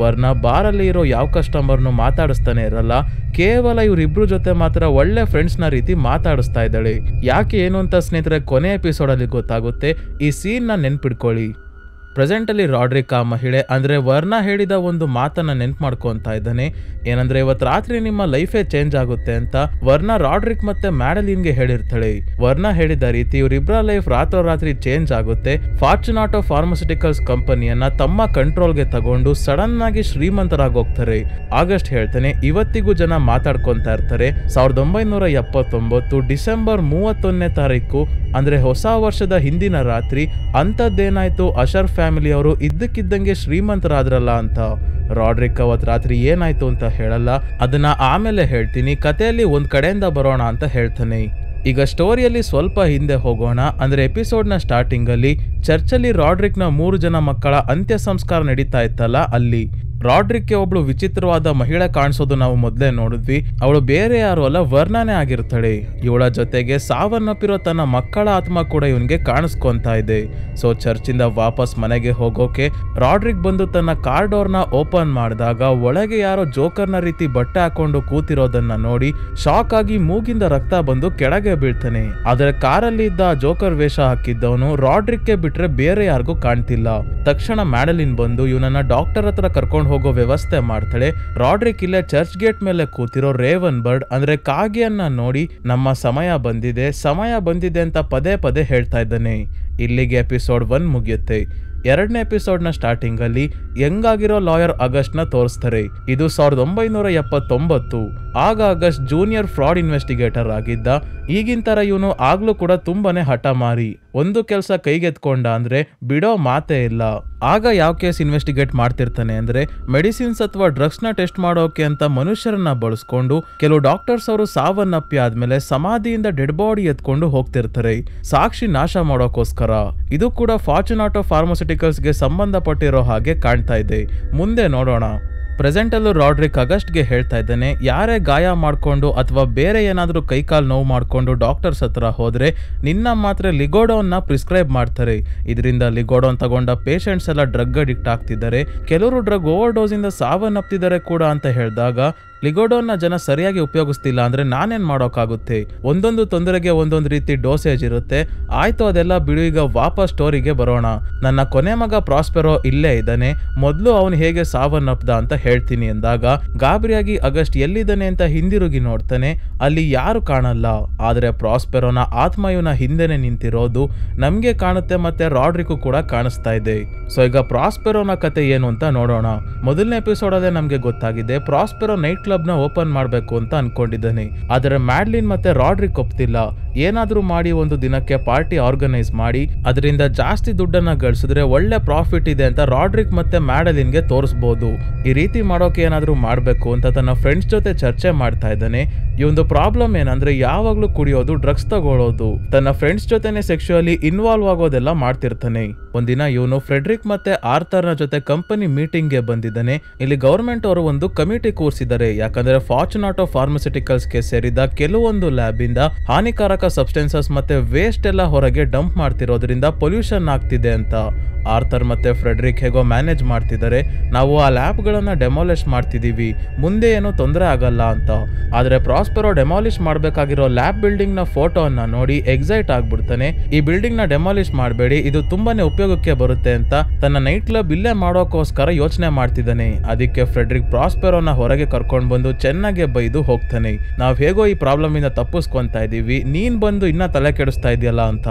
ವರ್ಣ ಬಾರಲ್ಲಿ ಇರೋ ಯಾವ ಕಸ್ಟಮರ್ನು ಮಾತಾಡಿಸ್ತಾನೆ ಇರಲ್ಲ. ಕೇವಲ ಇವರಿಬ್ರು ಜೊತೆ ಮಾತ್ರ ಒಳ್ಳೆ ಫ್ರೆಂಡ್ಸ್ನ ರೀತಿ ಮಾತಾಡಿಸ್ತಾ ಇದ್ದಾಳೆ. ಯಾಕೆ ಏನು ಅಂತ ಸ್ನೇಹಿತರೆ, ಕೊನೆ ಎಪಿಸೋಡಲ್ಲಿ ಗೊತ್ತಾಗುತ್ತೆ. ಈ ಸೀನ್ನ ನೆನ್ಪಿಡ್ಕೊಳ್ಳಿ. ಪ್ರೆಸೆಂಟಲ್ಲಿ ರಾಡ್ರಿಕ್ ಆ ಮಹಿಳೆ ಅಂದರೆ ವರ್ಣ ಹೇಳಿದ ಒಂದು ಮಾತನ್ನ ನೆನ್ಪು ಮಾಡ್ಕೊತಾ ಇದ್ದಾನೆ. ಏನಂದ್ರೆ ಇವತ್ತು ರಾತ್ರಿ ನಿಮ್ಮ ಲೈಫೇ ಚೇಂಜ್ ಆಗುತ್ತೆ ಅಂತ ವರ್ಣ ರಾಡ್ರಿಕ್ ಮತ್ತೆ ಮ್ಯಾಡಲಿನ್ಗೆ ಹೇಳಿರ್ತಾಳೆ. ವರ್ಣ ಹೇಳಿದ ರೀತಿ ಇವರಿಬ್ಬರ ಲೈಫ್ ರಾತ್ರೋರಾತ್ರಿ ಚೇಂಜ್ ಆಗುತ್ತೆ. ಫಾರ್ಚುನಾಟೋ ಫಾರ್ಮಸ್ಯೂಟಿಕಲ್ಸ್ ಕಂಪನಿಯನ್ನ ತಮ್ಮ ಕಂಟ್ರೋಲ್ಗೆ ತಗೊಂಡು ಸಡನ್ ಆಗಿ ಶ್ರೀಮಂತರಾಗಿ ಹೋಗ್ತಾರೆ ಆಗಸ್ಟ್ ಹೇಳ್ತಾನೆ, ಇವತ್ತಿಗೂ ಜನ ಮಾತಾಡ್ಕೊಂತ ಇರ್ತಾರೆ. ಸಾವಿರದ ಒಂಬೈನೂರ ಎಪ್ಪತ್ತೊಂಬತ್ತು ಡಿಸೆಂಬರ್ ಮೂವತ್ತೊಂದನೇ ತಾರೀಕು, ಅಂದ್ರೆ ಹೊಸ ವರ್ಷದ ಹಿಂದಿನ ರಾತ್ರಿ, ಅಂಥದ್ದೇನಾಯ್ತು ಅಶರ್ ಅವರು ಇದ್ದಕ್ಕಿದ್ದಂಗೆ ಶ್ರೀಮಂತರಾದ್ರಲ್ಲ ಅಂತ. ರಾಡ್ರಿಕ್ ಅವತ್ ರಾತ್ರಿ ಏನಾಯ್ತು ಅಂತ ಹೇಳಲ್ಲ. ಅದನ್ನ ಆಮೇಲೆ ಹೇಳ್ತೀನಿ. ಕಥೆಯಲ್ಲಿ ಒಂದ್ ಕಡೆಯಿಂದ ಬರೋಣ ಅಂತ ಹೇಳ್ತಾನೆ. ಈಗ ಸ್ಟೋರಿಯಲ್ಲಿ ಸ್ವಲ್ಪ ಹಿಂದೆ ಹೋಗೋಣ. ಅಂದ್ರೆ ಎಪಿಸೋಡ್ನ ಸ್ಟಾರ್ಟಿಂಗ್ ಅಲ್ಲಿ ಚರ್ಚಲ್ಲಿ ನ ಮೂರು ಜನ ಮಕ್ಕಳ ಅಂತ್ಯ ಸಂಸ್ಕಾರ ನಡೀತಾ ಇತ್ತಲ್ಲ ಅಲ್ಲಿ. ರಾಡ್ರಿಕ್ಗೆ ಒಬ್ಳು ವಿಚಿತ್ರವಾದ ಮಹಿಳೆ ಕಾಣಿಸೋದು ನಾವು ಮೊದಲೇ ನೋಡಿದ್ವಿ. ಅವಳು ಬೇರೆ ಯಾರು ಅಲ್ಲ, ವರ್ಣನೆ ಆಗಿರ್ತಾಳೆ ಇವಳ ಜೊತೆಗೆ ಸಾವನ್ನಪ್ಪಿರೋ ತನ್ನ ಮಕ್ಕಳ ಆತ್ಮ ಕೂಡ ಇವನಿಗೆ ಕಾಣಿಸ್ಕೊಂತಾ ಇದೆ. ಸೊ ಚರ್ಚಿಂದ ವಾಪಸ್ ಮನೆಗೆ ಹೋಗೋಕೆ ರಾಡ್ರಿಕ್ ಬಂದು ತನ್ನ ಕಾರ್ ಡೋರ್ನ ಓಪನ್ ಮಾಡಿದಾಗ ಒಳಗೆ ಯಾರೋ ಜೋಕರ್ನ ರೀತಿ ಬಟ್ಟೆ ಹಾಕೊಂಡು ಕೂತಿರೋದನ್ನ ನೋಡಿ ಶಾಕ್ ಆಗಿ ಮೂಗಿಂದ ರಕ್ತ ಬಂದು ಕೆಳಗೆ ಬೀಳ್ತಾನೆ. ಆದ್ರೆ ಕಾರಲ್ಲಿ ಇದ್ದ ಜೋಕರ್ ವೇಷ ಹಾಕಿದ್ದವನು ರಾಡ್ರಿಕ್ಗೆ ಬಿಟ್ರೆ ಬೇರೆ ಯಾರಿಗೂ ಕಾಣ್ತಿಲ್ಲ. ತಕ್ಷಣ ಮ್ಯಾಡಲಿನ್ ಬಂದು ಇವನನ್ನ ಡಾಕ್ಟರ್ ಹತ್ರ ಕರ್ಕೊಂಡು ಹೋಗೋ ವ್ಯವಸ್ಥೆ ಮಾಡ್ತಾಳೆ. ರಾಡ್ರಿಕ್ ಇಲ್ಲೇ ಚರ್ಚ್ ಗೇಟ್ ಮೇಲೆ ಕೂತಿರೋ ರೇವನ್ ಬರ್ಡ್ ಅಂದ್ರೆ ಕಾಗೆಯನ್ನ ನೋಡಿ ನಮ್ಮ ಸಮಯ ಬಂದಿದೆ ಸಮಯ ಬಂದಿದೆ ಅಂತ ಪದೇ ಪದೇ ಹೇಳ್ತಾ ಇದ್ದಾನೆ. ಇಲ್ಲಿಗೆ ಎಪಿಸೋಡ್ ಒನ್ ಮುಗಿಯುತ್ತೆ. ಎರಡನೇ ಎಪಿಸೋಡ್ನ ಸ್ಟಾರ್ಟಿಂಗ್ ಅಲ್ಲಿ ಯಂಗಾಗಿರೋ ಲಾಯರ್ ಅಗಸ್ಟ್ನ ತೋರಿಸ್ತಾರೆ. ಇದು ಸಾವಿರದ ಒಂಬೈನೂರ ಎಪ್ಪತ್ತೊಂಬತ್ತು ಆಗ ಅಗಸ್ಟ್ ಜೂನಿಯರ್ ಫ್ರಾಡ್ ಇನ್ವೆಸ್ಟಿಗೇಟರ್ ಆಗಿದ್ದ ಈಗಿನ ತರ ಇವನು ಆಗ್ಲೂ ಕೂಡ ತುಂಬಾನೇ ಹಠಮಾರಿ ಒಂದು ಕೆಲಸ ಕೈಗೆತ್ಕೊಂಡ ಅಂದ್ರೆ ಬಿಡೋ ಮಾತೇ ಇಲ್ಲ. ಆಗ ಯಾವ ಕೇಸ್ ಇನ್ವೆಸ್ಟಿಗೇಟ್ ಮಾಡ್ತಿರ್ತಾನೆ ಅಂದ್ರೆ ಮೆಡಿಸಿನ್ಸ್ ಅಥವಾ ಡ್ರಗ್ಸ್ನ ಟೆಸ್ಟ್ ಮಾಡೋಕೆ ಅಂತ ಮನುಷ್ಯರನ್ನ ಬಳಸ್ಕೊಂಡು ಕೆಲವು ಡಾಕ್ಟರ್ಸ್ ಅವರು ಸಾವನ್ನಪ್ಪಿ ಆದ್ಮೇಲೆ ಸಮಾಧಿಯಿಂದ ಡೆಡ್ ಬಾಡಿ ಎತ್ಕೊಂಡು ಹೋಗ್ತಿರ್ತಾರೆ. ಸಾಕ್ಷಿ ನಾಶ ಮಾಡೋಕೋಸ್ಕರ. ಇದು ಕೂಡ ಫಾರ್ಚುನಾಟೋ ಫಾರ್ಮಸ್ಯೂಟಿಕಲ್ಸ್ಗೆ ಸಂಬಂಧಪಟ್ಟಿರೋ ಹಾಗೆ ಕಾಣ್ತಾ ಇದೆ. ಮುಂದೆ ನೋಡೋಣ. ಪ್ರೆಸೆಂಟಲ್ಲೂ ರಾಡ್ರಿಕ್ ಅಗಸ್ಟ್ಗೆ ಹೇಳ್ತಾ ಇದ್ದಾನೆ, ಯಾರೇ ಗಾಯ ಮಾಡಿಕೊಂಡು ಅಥವಾ ಬೇರೆ ಏನಾದರೂ ಕೈಕಾಲು ನೋವು ಮಾಡಿಕೊಂಡು ಡಾಕ್ಟರ್ಸ್ ಹತ್ರ ಹೋದರೆ ನಿನ್ನ ಮಾತ್ರ ಲಿಗೋಡೋನ್ನ ಪ್ರಿಸ್ಕ್ರೈಬ್ ಮಾಡ್ತಾರೆ. ಇದರಿಂದ ಲಿಗೋಡೋನ್ ತಗೊಂಡ ಪೇಷಂಟ್ಸ್ ಎಲ್ಲ ಡ್ರಗ್ ಅಡಿಕ್ಟ್ ಆಗ್ತಿದ್ದಾರೆ. ಕೆಲವರು ಡ್ರಗ್ ಓವರ್ ಡೋಸಿಂದ ಸಾವನ್ನಪ್ತಿದ್ದಾರೆ ಕೂಡ ಅಂತ ಹೇಳಿದಾಗ ಲಿಗೋಡೋನ್ನ ಜನ ಸರಿಯಾಗಿ ಉಪಯೋಗಿಸ್ತಿಲ್ಲ ಅಂದ್ರೆ ನಾನೇನ್ ಮಾಡೋಕ್ಕಾಗುತ್ತೆ? ಒಂದೊಂದು ತೊಂದರೆಗೆ ಒಂದೊಂದು ರೀತಿ ಡೋಸೇಜ್ ಇರುತ್ತೆ. ಆಯ್ತು, ಅದೆಲ್ಲ ಬಿಡು, ಈಗ ವಾಪಸ್ ಸ್ಟೋರಿಗೆ ಬರೋಣ. ನನ್ನ ಕೊನೆ ಮಗ ಪ್ರಾಸ್ಪೆರೋ ಇಲ್ಲೇ ಇದ್ದಾನೆ. ಮೊದಲು ಅವನು ಹೇಗೆ ಸಾವನ್ನಪ್ಪದ ಅಂತ ಹೇಳ್ತೀನಿ ಎಂದಾಗ ಗಾಬರಿಯಾಗಿ ಅಗಸ್ಟ್ ಎಲ್ಲಿದ್ದಾನೆ ಅಂತ ಹಿಂದಿರುಗಿ ನೋಡ್ತಾನೆ. ಅಲ್ಲಿ ಯಾರು ಕಾಣಲ್ಲ. ಆದ್ರೆ ಪ್ರಾಸ್ಪೆರೋನ ಆತ್ಮ ಇವನ ಹಿಂದೆನೆ ನಿಂತಿರೋದು ನಮ್ಗೆ ಕಾಣುತ್ತೆ ಮತ್ತೆ ರಾಡ್ರಿಗೂ ಕೂಡ ಕಾಣಿಸ್ತಾ ಇದೆ. ಸೊ, ಈಗ ಪ್ರಾಸ್ಪೆರೋನ ಕತೆ ಏನು ಅಂತ ನೋಡೋಣ. ಮೊದಲನೇ ಎಪಿಸೋಡ್ ಅದೇ ನಮ್ಗೆ ಗೊತ್ತಾಗಿದೆ, ಪ್ರಾಸ್ಪೆರೋ ನೈಟ್ ಕ್ಲಬ್ನ ಓಪನ್ ಮಾಡಬೇಕು ಅಂತ ಅನ್ಕೊಂಡಿದ್ದಾನೆ. ಆದರೆ ಮ್ಯಾಡ್ಲಿನ್ ಮತ್ತೆ ರಾಡ್ರಿಕ್ ಒಪ್ತಿಲ್ಲ. ಏನಾದ್ರೂ ಮಾಡಿ ಒಂದು ದಿನಕ್ಕೆ ಪಾರ್ಟಿ ಆರ್ಗನೈಸ್ ಮಾಡಿ, ಅದರಿಂದ ಜಾಸ್ತಿ ದುಡ್ಡನ್ನ ಗಳಿಸಿದ್ರೆ ಒಳ್ಳೆ ಪ್ರಾಫಿಟ್ ಇದೆ ಅಂತ ರಾಡ್ರಿಕ್ ಮತ್ತೆ ಮ್ಯಾಡಲಿನ್ಗೆ ತೋರಿಸ್ಬೋದು. ಈ ರೀತಿ ಮಾಡೋಕೆ ಏನಾದ್ರೂ ಮಾಡಬೇಕು ಅಂತ ತನ್ನ ಫ್ರೆಂಡ್ಸ್ ಜೊತೆ ಚರ್ಚೆ ಮಾಡ್ತಾ ಇದ್ದಾನೆ. ಈ ಒಂದು ಪ್ರಾಬ್ಲಮ್ ಏನಂದ್ರೆ ಯಾವಾಗಲೂ ಕುಡಿಯೋದು ಡ್ರಗ್ಸ್ ತಗೊಳ್ಳೋದು. ತನ್ನ ಫ್ರೆಂಡ್ಸ್ ಜೊತೆನೆ ಸೆಕ್ಷುವಲಿ ಇನ್ವಾಲ್ವ್ ಆಗೋದೆಲ್ಲ ಮಾಡ್ತಿರ್ತಾನೆ. ಒಂದಿನ ಇವನು ಫ್ರೆಡ್ರಿಕ್ ಮತ್ತೆ ಆರ್ಥರ್ನ ಜೊತೆ ಕಂಪನಿ ಮೀಟಿಂಗ್ಗೆ ಬಂದಿದ್ದಾನೆ. ಇಲ್ಲಿ ಗವರ್ಮೆಂಟ್ ಅವರು ಒಂದು ಕಮಿಟಿ ಕೂರಿಸಿದ್ದಾರೆ. ಯಾಕಂದ್ರೆ ಫಾರ್ಚುನಾಟೋ ಫಾರ್ಮಸ್ಯೂಟಿಕಲ್ಸ್ಗೆ ಸೇರಿದ ಕೆಲವೊಂದು ಲ್ಯಾಬ್ ಇಂದ ಹಾನಿಕಾರಕ ಸಬ್ಸ್ಟೆನ್ಸಸ್ ಮತ್ತೆ ವೇಸ್ಟ್ ಎಲ್ಲ ಹೊರಗೆ ಡಂಪ್ ಮಾಡ್ತಿರೋದ್ರಿಂದ ಪೊಲ್ಯೂಷನ್ ಆಗ್ತಿದೆ ಅಂತ ಆರ್ಥರ್ ಮತ್ತೆ ಫ್ರೆಡ್ರಿಕ್ ಹೇಗೋ ಮ್ಯಾನೇಜ್ ಮಾಡ್ತಿದ್ದಾರೆ. ನಾವು ಆ ಲ್ಯಾಬ್ ಗಳನ್ನ ಡೆಮಾಲಿಷ್ ಮಾಡ್ತಿದೀವಿ ಮುಂದೆ ಏನೂ ತೊಂದರೆ ಆಗಲ್ಲ ಅಂತ. ಆದ್ರೆ ಪ್ರಾಸ್ಪೆರೋ ಡೆಮಾಲಿಷ್ ಮಾಡಬೇಕಾಗಿರೋ ಲ್ಯಾಬ್ ಬಿಲ್ಡಿಂಗ್ನ ಫೋಟೋನ ನೋಡಿ ಎಕ್ಸೈಟ್ ಆಗ್ಬಿಡ್ತಾನೆ. ಈ ಬಿಲ್ಡಿಂಗ್ನ ಡೆಮಾಲಿಷ್ ಮಾಡಬೇಡಿ. ಇದು ತುಂಬಾನೇ ಉಪಯೋಗಕ್ಕೆ ಬರುತ್ತೆ ಅಂತ ತನ್ನ ನೈಟ್ ಕ್ಲಬ್ ಇಲ್ಲೇ ಮಾಡೋಕೋಸ್ಕರ ಯೋಚನೆ ಮಾಡ್ತಿದ್ದಾನೆ. ಅದಕ್ಕೆ ಫ್ರೆಡ್ರಿಕ್ ಪ್ರಾಸ್ಪೆರೋನ ಹೊರಗೆ ಕರ್ಕೊಂಡು ಬಂದು ಚೆನ್ನಾಗಿ ಬೈದು ಹೋಗ್ತಾನೆ. ನಾವ್ ಹೇಗೋ ಈ ಪ್ರಾಬ್ಲಮ್ ಇಂದ ತಪ್ಪಿಸ್ಕೊಂತ ಇದೀವಿ. ನೀನ್ ಬಂದು ಇನ್ನ ತಲೆ ಕೆಡಿಸ್ತಾ ಇದೆಯಲ್ಲ ಅಂತ.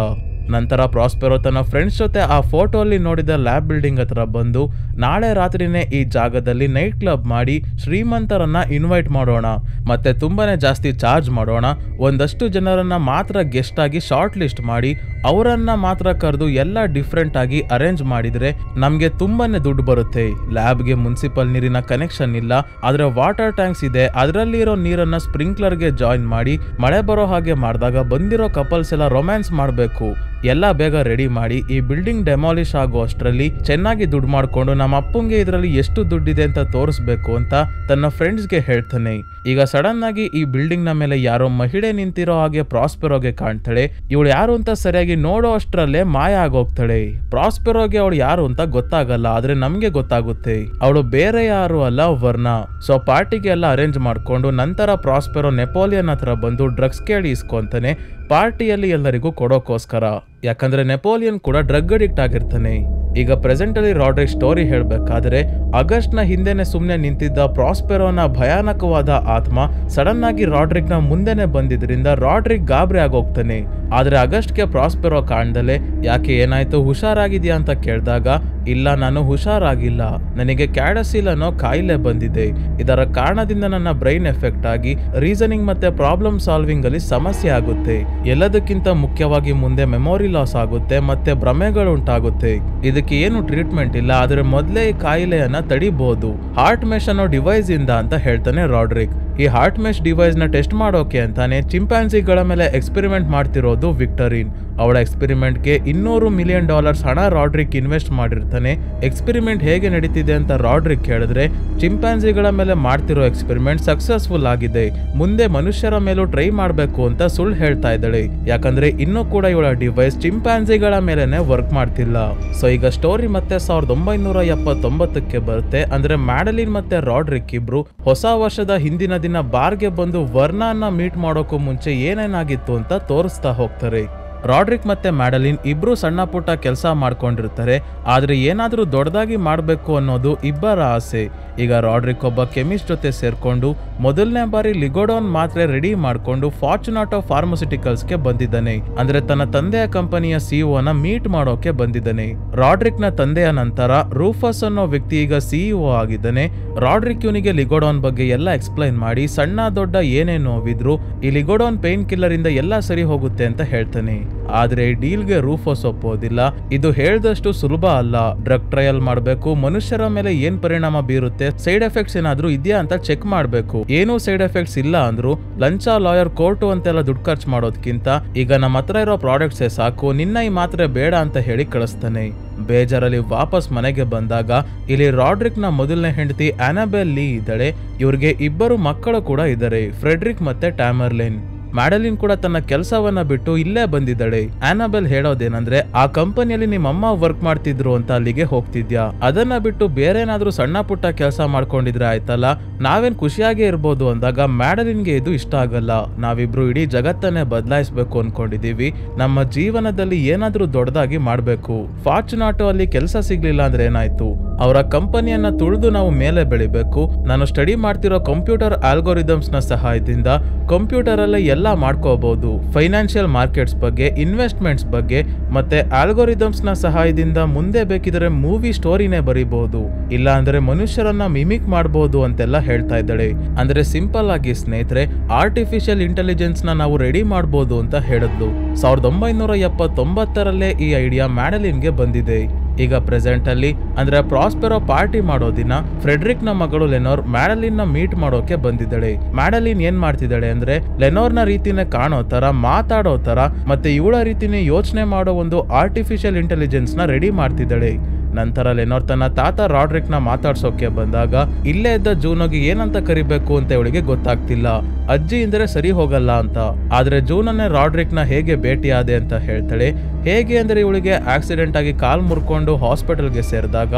ನಂತರ ಪ್ರಾಸ್ಪೆರೋ ತನ್ನ ಫ್ರೆಂಡ್ಸ್ ಜೊತೆ ಆ ಫೋಟೋ ಅಲ್ಲಿ ನೋಡಿದ ಲ್ಯಾಬ್ ಬಿಲ್ಡಿಂಗ್ ಹತ್ರ ಬಂದು, ನಾಳೆ ರಾತ್ರಿನೇ ಈ ಜಾಗದಲ್ಲಿ ನೈಟ್ ಕ್ಲಬ್ ಮಾಡಿ ಶ್ರೀಮಂತರನ್ನ ಇನ್ವೈಟ್ ಮಾಡೋಣ, ಮತ್ತೆ ತುಂಬಾನೇ ಜಾಸ್ತಿ ಚಾರ್ಜ್ ಮಾಡೋಣ, ಒಂದಷ್ಟು ಜನರನ್ನ ಮಾತ್ರ ಗೆಸ್ಟ್ ಆಗಿ ಶಾರ್ಟ್ ಲಿಸ್ಟ್ ಮಾಡಿ, ಅವರನ್ನ ಮಾತ್ರ ಕರೆದು ಎಲ್ಲ ಡಿಫ್ರೆಂಟ್ ಆಗಿ ಅರೇಂಜ್ ಮಾಡಿದ್ರೆ ನಮ್ಗೆ ತುಂಬಾನೇ ದುಡ್ಡು ಬರುತ್ತೆ. ಲ್ಯಾಬ್ಗೆ ಮುನ್ಸಿಪಲ್ ನೀರಿನ ಕನೆಕ್ಷನ್ ಇಲ್ಲ, ಆದ್ರೆ ವಾಟರ್ ಟ್ಯಾಂಕ್ಸ್ ಇದೆ ಅದರಲ್ಲಿ ಇರೋ ನೀರನ್ನ ಸ್ಪ್ರಿಂಕ್ಲರ್ಗೆ ಜಾಯಿನ್ ಮಾಡಿ, ಮಳೆ ಬರೋ ಹಾಗೆ ಮಾಡಿದಾಗ ಬಂದಿರೋ ಕಪಲ್ಸ್ ಎಲ್ಲ ರೊಮ್ಯಾನ್ಸ್ ಮಾಡಬೇಕು. ಎಲ್ಲ ಬೇಗ ರೆಡಿ ಮಾಡಿ ಈ ಬಿಲ್ಡಿಂಗ್ ಡೆಮಾಲಿಷ್ ಆಗೋ ಅಷ್ಟರಲ್ಲಿ ಚೆನ್ನಾಗಿ ದುಡ್ಡು ಮಾಡ್ಕೊಂಡು ನಮ್ಮ ಅಪ್ಪಂಗೆ ಇದರಲ್ಲಿ ಎಷ್ಟು ದುಡ್ಡಿದೆ ಅಂತ ತೋರಿಸ್ಬೇಕು ಅಂತ ತನ್ನ ಫ್ರೆಂಡ್ಸ್ಗೆ ಹೇಳ್ತಾನೆ. ಈಗ ಸಡನ್ ಆಗಿ ಈ ಬಿಲ್ಡಿಂಗ್ನ ಮೇಲೆ ಯಾರೋ ಮಹಿಳೆ ನಿಂತಿರೋ ಹಾಗೆ ಪ್ರಾಸ್ಪೆರೋಗೆ ಕಾಣ್ತಾಳೆ. ಇವಳು ಯಾರು ಅಂತ ಸರಿಯಾಗಿ ನೋಡೋ ಅಷ್ಟರಲ್ಲೇ ಮಾಯ ಆಗೋಗ್ತಾಳೆ. ಪ್ರಾಸ್ಪೆರೋಗೆ ಅವಳು ಯಾರು ಅಂತ ಗೊತ್ತಾಗಲ್ಲ, ಆದ್ರೆ ನಮ್ಗೆ ಗೊತ್ತಾಗುತ್ತೆ. ಅವಳು ಬೇರೆ ಯಾರು ಅಲ್ಲ, ವರ್ಣ. ಸೊ ಪಾರ್ಟಿಗೆ ಎಲ್ಲ ಅರೇಂಜ್ ಮಾಡ್ಕೊಂಡು ನಂತರ ಪ್ರಾಸ್ಪೆರೋ ನೆಪೋಲಿಯನ್ ಹತ್ರ ಬಂದು ಡ್ರಗ್ಸ್ ಕೇಳಿ ಇಸ್ಕೊಂತಾನೆ. ಪಾರ್ಟಿಯಲ್ಲಿ ಎಲ್ಲರಿಗೂ ಕೊಡೋಕೋಸ್ಕರ. ಯಾಕಂದ್ರೆ ನೆಪೋಲಿಯನ್ ಕೂಡ ಡ್ರಗ್ ಅಡಿಕ್ಟ್ ಆಗಿರ್ತಾನೆ. ಈಗ ಪ್ರೆಸೆಂಟ್ ಅಲ್ಲಿ ರಾಡ್ರಿಕ್ ಸ್ಟೋರಿ ಹೇಳಬೇಕಾದ್ರೆ ಆಗಸ್ಟ್ನ ಹಿಂದೆನೆ ಸುಮ್ನೆ ನಿಂತಿದ್ದ ಪ್ರಾಸ್ಪೆರೋನ ಭಯಾನಕವಾದ ಆತ್ಮ ಸಡನ್ ಆಗಿ ರಾಡ್ರಿಕ್ನ ಮುಂದೆನೆ ಬಂದಿದ್ರಿಂದ ರಾಡ್ರಿಕ್ ಗಾಬರಿ ಆಗೋಗ್ತಾನೆ. ಆದ್ರೆ ಆಗಸ್ಟ್ಗೆ ಪ್ರಾಸ್ಪೆರೋ ಕಾಣ್ದಲೆ ಯಾಕೆ ಏನಾಯ್ತು, ಹುಷಾರಾಗಿದ್ಯಾ? ಅಂತ ಕೇಳಿದಾಗ ಇಲ್ಲ, ನಾನು ಹುಷಾರಾಗಿಲ್ಲ. ನನಗೆ ಕ್ಯಾಡಸಿಲ್ ಅನ್ನೋ ಕಾಯಿಲೆ ಬಂದಿದೆ. ಇದರ ಕಾರಣದಿಂದ ನನ್ನ ಬ್ರೈನ್ ಎಫೆಕ್ಟ್ ಆಗಿ ರೀಸನಿಂಗ್ ಮತ್ತೆ ಪ್ರಾಬ್ಲಮ್ ಸಾಲ್ವಿಂಗ್ ಅಲ್ಲಿ ಸಮಸ್ಯೆ ಆಗುತ್ತೆ. ಎಲ್ಲದಕ್ಕಿಂತ ಮುಖ್ಯವಾಗಿ ಮುಂದೆ ಮೆಮೊರಿ ಲಾಸ್ ಆಗುತ್ತೆ, ಮತ್ತೆ ಭ್ರಮೆಗಳು ಉಂಟಾಗುತ್ತೆ. ಇದಕ್ಕೆ ಏನು ಟ್ರೀಟ್ಮೆಂಟ್ ಇಲ್ಲ, ಆದ್ರೆ ಮೊದಲೇ ಈ ಕಾಯಿಲೆಯನ್ನ ತಡಿಬಹುದು ಹಾರ್ಟ್ ಮೆಶ್ ಅನ್ನೋ ಡಿವೈಸ್ ಇಂದ ಅಂತ ಹೇಳ್ತಾನೆ ರಾಡ್ರಿಕ್. ಈ ಹಾರ್ಟ್ ಮೆಶ್ ಡಿವೈಸ್ನ ಟೆಸ್ಟ್ ಮಾಡೋಕೆ ಅಂತಾನೆ ಚಿಂಪಾನ್ಸಿಗಳ ಮೇಲೆ ಎಕ್ಸ್ಪೆರಿಮೆಂಟ್ ಮಾಡ್ತಿರೋದು ವಿಕ್ಟರಿನ್. ಅವಳ ಎಕ್ಸ್ಪೆರಿಮೆಂಟ್ಗೆ ಇನ್ನೂರು ಮಿಲಿಯನ್ ಡಾಲರ್ಸ್ ಹಣ ರಾಡ್ರಿಕ್ ಇನ್ವೆಸ್ಟ್ ಮಾಡಿರ್ತಾನೆ ಎಕ್ಸ್ಪೆರಿಮೆಂಟ್ ಹೇಗೆ ನಡೀತಿದೆ ಅಂತ ರಾಡ್ರಿಕ್ ಕೇಳಿದ್ರೆ ಚಿಂಪಾನ್ಸಿಗಳ ಮೇಲೆ ಮಾಡ್ತಿರೋ ಎಕ್ಸ್ಪೆರಿಮೆಂಟ್ ಸಕ್ಸಸ್ಫುಲ್ ಆಗಿದೆ. ಮುಂದೆ ಮನುಷ್ಯರ ಮೇಲೂ ಟ್ರೈ ಮಾಡಬೇಕು ಅಂತ ಸುಳ್ಳು ಹೇಳ್ತಾ ಇದ್ದಾಳೆ. ಯಾಕಂದ್ರೆ ಇನ್ನೂ ಕೂಡ ಇವಳ ಡಿವೈಸ್ ಚಿಂಪಾನ್ಸಿಗಳ ಮೇಲೆನೆ ವರ್ಕ್ ಮಾಡ್ತಿಲ್ಲ. ಸೊ ಈಗ ಸ್ಟೋರಿ ಮತ್ತೆ ಸಾವಿರದ ಒಂಬೈನೂರ ಎಪ್ಪತ್ತೊಂಬತ್ತಕ್ಕೆ ಬರುತ್ತೆ. ಅಂದ್ರೆ ಮ್ಯಾಡಲಿನ್ ಮತ್ತೆ ರಾಡ್ರಿಕ್ ಇಬ್ರು ಹೊಸ ವರ್ಷದ ಹಿಂದಿನ ದಿನ ಬಾರ್ಗೆ ಬಂದು ವರ್ಣಾನ ಮೀಟ್ ಮಾಡೋಕ್ಕೂ ಮುಂಚೆ ಏನೇನಾಗಿತ್ತು ಅಂತ ತೋರಿಸ್ತಾ ಹೋಗ್ತಾರೆ. ರಾಡ್ರಿಕ್ ಮತ್ತೆ ಮ್ಯಾಡಲಿನ್ ಇಬ್ರು ಸಣ್ಣ ಪುಟ್ಟ ಕೆಲಸ ಮಾಡ್ಕೊಂಡಿರ್ತಾರೆ, ಆದ್ರೆ ಏನಾದರೂ ದೊಡ್ಡದಾಗಿ ಮಾಡಬೇಕು ಅನ್ನೋದು ಇಬ್ಬರ ಆಸೆ. ಈಗ ರಾಡ್ರಿಕ್ ಒಬ್ಬ ಕೆಮಿಸ್ಟ್ ಜೊತೆ ಸೇರ್ಕೊಂಡು ಮೊದಲನೇ ಬಾರಿ ಲಿಗೋಡೋನ್ ಮಾತ್ರೆ ರೆಡಿ ಮಾಡ್ಕೊಂಡು ಫಾರ್ಚುನಾಟೋ ಫಾರ್ಮಸ್ಯೂಟಿಕಲ್ಸ್ಗೆ ಬಂದಿದ್ದಾನೆ. ಅಂದ್ರೆ ತನ್ನ ತಂದೆಯ ಕಂಪನಿಯ ಸಿಇಒ ನ ಮೀಟ್ ಮಾಡೋಕೆ ಬಂದಿದ್ದಾನೆ. ರಾಡ್ರಿಕ್ನ ತಂದೆಯ ನಂತರ ರೂಫಸ್ ಅನ್ನೋ ವ್ಯಕ್ತಿ ಈಗ ಸಿಇಒ ಆಗಿದ್ದಾನೆ. ರಾಡ್ರಿಕ್ ಇವನಿಗೆ ಲಿಗೋಡೋನ್ ಬಗ್ಗೆ ಎಲ್ಲ ಎಕ್ಸ್ಪ್ಲೈನ್ ಮಾಡಿ ಸಣ್ಣ ದೊಡ್ಡ ಏನೇ ನೋವಿದ್ರು, ಈ ಲಿಗೋಡೋನ್ ಪೇನ್ ಕಿಲ್ಲರ್ ಇಂದ ಎಲ್ಲ ಸರಿ ಹೋಗುತ್ತೆ ಅಂತ ಹೇಳ್ತಾನೆ. ಆದ್ರೆ ಡೀಲ್ಗೆ ರೂಫಸ್ ಒಪ್ಪೋದಿಲ್ಲ. ಇದು ಹೇಳ್ದಷ್ಟು ಸುಲಭ ಅಲ್ಲ. ಡ್ರಗ್ ಟ್ರಯಲ್ ಮಾಡಬೇಕು, ಮನುಷ್ಯರ ಮೇಲೆ ಏನ್ ಪರಿಣಾಮ ಬೀರುತ್ತೆ, ಸೈಡ್ ಎಫೆಕ್ಟ್ಸ್ ಏನಾದ್ರೂ ಇದೆಯಾ ಅಂತ ಚೆಕ್ ಮಾಡಬೇಕು. ಏನೂ ಸೈಡ್ ಎಫೆಕ್ಟ್ಸ್ ಇಲ್ಲ ಅಂದ್ರು, ಲಂಚ, ಲಾಯರ್, ಕೋರ್ಟು ಅಂತೆಲ್ಲ ದುಡ್ಡು ಖರ್ಚು ಮಾಡೋದ್ಕಿಂತ ಈಗ ನಮ್ಮ ಹತ್ರ ಇರೋ ಪ್ರಾಡಕ್ಟ್ಸೇ ಸಾಕು, ನಿನ್ನ ಈ ಮಾತ್ರೆ ಬೇಡ ಅಂತ ಹೇಳಿ ಕಳಿಸ್ತಾನೆ. ಬೇಜಾರಲ್ಲಿ ವಾಪಸ್ ಮನೆಗೆ ಬಂದಾಗ, ಇಲ್ಲಿ ರಾಡ್ರಿಕ್ನ ಮೊದಲನೇ ಹೆಂಡತಿ ಆನಬೆಲ್ ಲೀ ಇದ್ದಾಳೆ. ಇವ್ರಿಗೆ ಇಬ್ಬರು ಮಕ್ಕಳು ಕೂಡ ಇದ್ದಾರೆ, ಫ್ರೆಡ್ರಿಕ್ ಮತ್ತೆ ಟ್ಯಾಮರ್ಲಿನ್. ಮ್ಯಾಡಲಿನ್ ಕೂಡ ತನ್ನ ಕೆಲಸವನ್ನ ಬಿಟ್ಟು ಇಲ್ಲೇ ಬಂದಿದ್ದಾಳೆ. ಆನಬೆಲ್ ಹೇಳೋದೇನಂದ್ರೆ, ಆ ಕಂಪನಿಯಲ್ಲಿ ನಿಮ್ಮ ಅಮ್ಮ ವರ್ಕ್ ಮಾಡ್ತಿದ್ರು ಅಂತ ಅಲ್ಲಿಗೆ ಹೋಗ್ತಿದ್ಯಾ? ಅದನ್ನ ಬಿಟ್ಟು ಬೇರೆ ಏನಾದ್ರೂ ಸಣ್ಣ ಪುಟ್ಟ ಕೆಲಸ ಮಾಡ್ಕೊಂಡಿದ್ರೆ ಆಯ್ತಲ್ಲ? ನಾವೇನ್ ಖುಷಿಯಾಗೇ ಇರ್ಬೋದು ಅಂದಾಗ ಮ್ಯಾಡಲಿನ್ಗೆ ಇದು ಇಷ್ಟ ಆಗಲ್ಲ. ನಾವಿಬ್ರು ಇಡೀ ಜಗತ್ತನ್ನೇ ಬದಲಾಯಿಸಬೇಕು ಅನ್ಕೊಂಡಿದೀವಿ. ನಮ್ಮ ಜೀವನದಲ್ಲಿ ಏನಾದ್ರೂ ದೊಡ್ಡದಾಗಿ ಮಾಡ್ಬೇಕು. ಫಾರ್ಚುನಾಟೋ ಅಲ್ಲಿ ಕೆಲಸ ಸಿಗ್ಲಿಲ್ಲ ಅಂದ್ರೆ ಏನಾಯ್ತು? ಅವರ ಕಂಪನಿಯನ್ನ ತುಳಿದು ನಾವು ಮೇಲೆ ಬೆಳಿಬೇಕು. ನಾನು ಸ್ಟಡಿ ಮಾಡ್ತಿರೋ ಕಂಪ್ಯೂಟರ್ ಆಲ್ಗೋರಿದಮ್ಸ್ನ ಸಹಾಯದಿಂದ ಕಂಪ್ಯೂಟರ್ ಅಲ್ಲೇ ಎಲ್ಲ ಮಾಡ್ಕೋಬಹುದು ಫೈನಾನ್ಷಿಯಲ್ ಮಾರ್ಕೆಟ್ಸ್ ಬಗ್ಗೆ ಇನ್ವೆಸ್ಟ್ಮೆಂಟ್ಸ್ ಬಗ್ಗೆ, ಮತ್ತೆ ಆಲ್ಗೋರಿದಮ್ಸ್ನ ಸಹಾಯದಿಂದ ಮುಂದೆ ಬೇಕಿದ್ರೆ ಮೂವಿ ಸ್ಟೋರಿನೇ ಬರೀಬಹುದು ಇಲ್ಲ ಅಂದ್ರೆ ಮನುಷ್ಯರನ್ನ ಮಿಮಿಕ್ ಮಾಡಬಹುದು ಅಂತೆಲ್ಲ ಹೇಳ್ತಾ ಇದ್ದಾಳೆ. ಅಂದ್ರೆ ಸಿಂಪಲ್ ಆಗಿ ಸ್ನೇಹಿತರೆ ಆರ್ಟಿಫಿಷಿಯಲ್ ಇಂಟೆಲಿಜೆನ್ಸ್ನ ನಾವು ರೆಡಿ ಮಾಡಬಹುದು ಅಂತ ಹೇಳಿದ್ಲು. ಸಾವಿರದ ಒಂಬೈನೂರ ಎಪ್ಪತ್ತೊಂಬತ್ತರಲ್ಲೇ ಈ ಐಡಿಯಾ ಮ್ಯಾಡಲಿನ್ಗೆ ಬಂದಿದೆ. ಈಗ ಪ್ರೆಸೆಂಟ್ ಅಲ್ಲಿ ಅಂದ್ರೆ ಪ್ರಾಸ್ಪೆರೋ ಪಾರ್ಟಿ ಮಾಡೋ ದಿನ ಫ್ರೆಡ್ರಿಕ್ನ ಮಗಳು ಲೆನೋರ್ ಮ್ಯಾಡಲಿನ್ನ ಮೀಟ್ ಮಾಡೋಕೆ ಬಂದಿದ್ದಾಳೆ. ಮ್ಯಾಡಲಿನ್ ಏನ್ ಮಾಡ್ತಿದ್ದಾಳೆ ಅಂದ್ರೆ ಲೆನೋರ್ನ ರೀತಿನೇ ಕಾಣೋ ತರ ಮಾತಾಡೋ ತರ ಮತ್ತೆ ಇವಳ ರೀತಿನೇ ಯೋಚನೆ ಮಾಡೋ ಒಂದು ಆರ್ಟಿಫಿಷಿಯಲ್ ಇಂಟೆಲಿಜೆನ್ಸ್ನ ರೆಡಿ ಮಾಡ್ತಿದ್ದಾಳೆ. ನಂತರ ಲೆನೋರ್ ತನ್ನ ತಾತ ರಾಡ್ರಿಕ್ನ ಮಾತಾಡ್ಸೋಕೆ ಬಂದಾಗ, ಇಲ್ಲೇ ಇದ್ದ ಜೂನೋಗೆ ಏನಂತ ಕರಿಬೇಕು ಅಂತ ಇವಳಿಗೆ ಗೊತ್ತಾಗ್ತಿಲ್ಲ. ಅಜ್ಜಿ ಅಂದ್ರೆ ಸರಿ ಹೋಗಲ್ಲ ಅಂತ. ಆದ್ರೆ ಜೂನನ್ನೇ ರಾಡ್ರಿಕ್ನ ಹೇಗೆ ಭೇಟಿಯಾದೆ ಅಂತ ಹೇಳ್ತಾಳೆ, ಹೇಗೆ ಅಂದರೆ ಇವಳಿಗೆ ಆಕ್ಸಿಡೆಂಟ್ ಆಗಿ ಕಾಲ್ ಮುರ್ಕೊಂಡು ಹಾಸ್ಪಿಟಲ್ಗೆ ಸೇರಿದಾಗ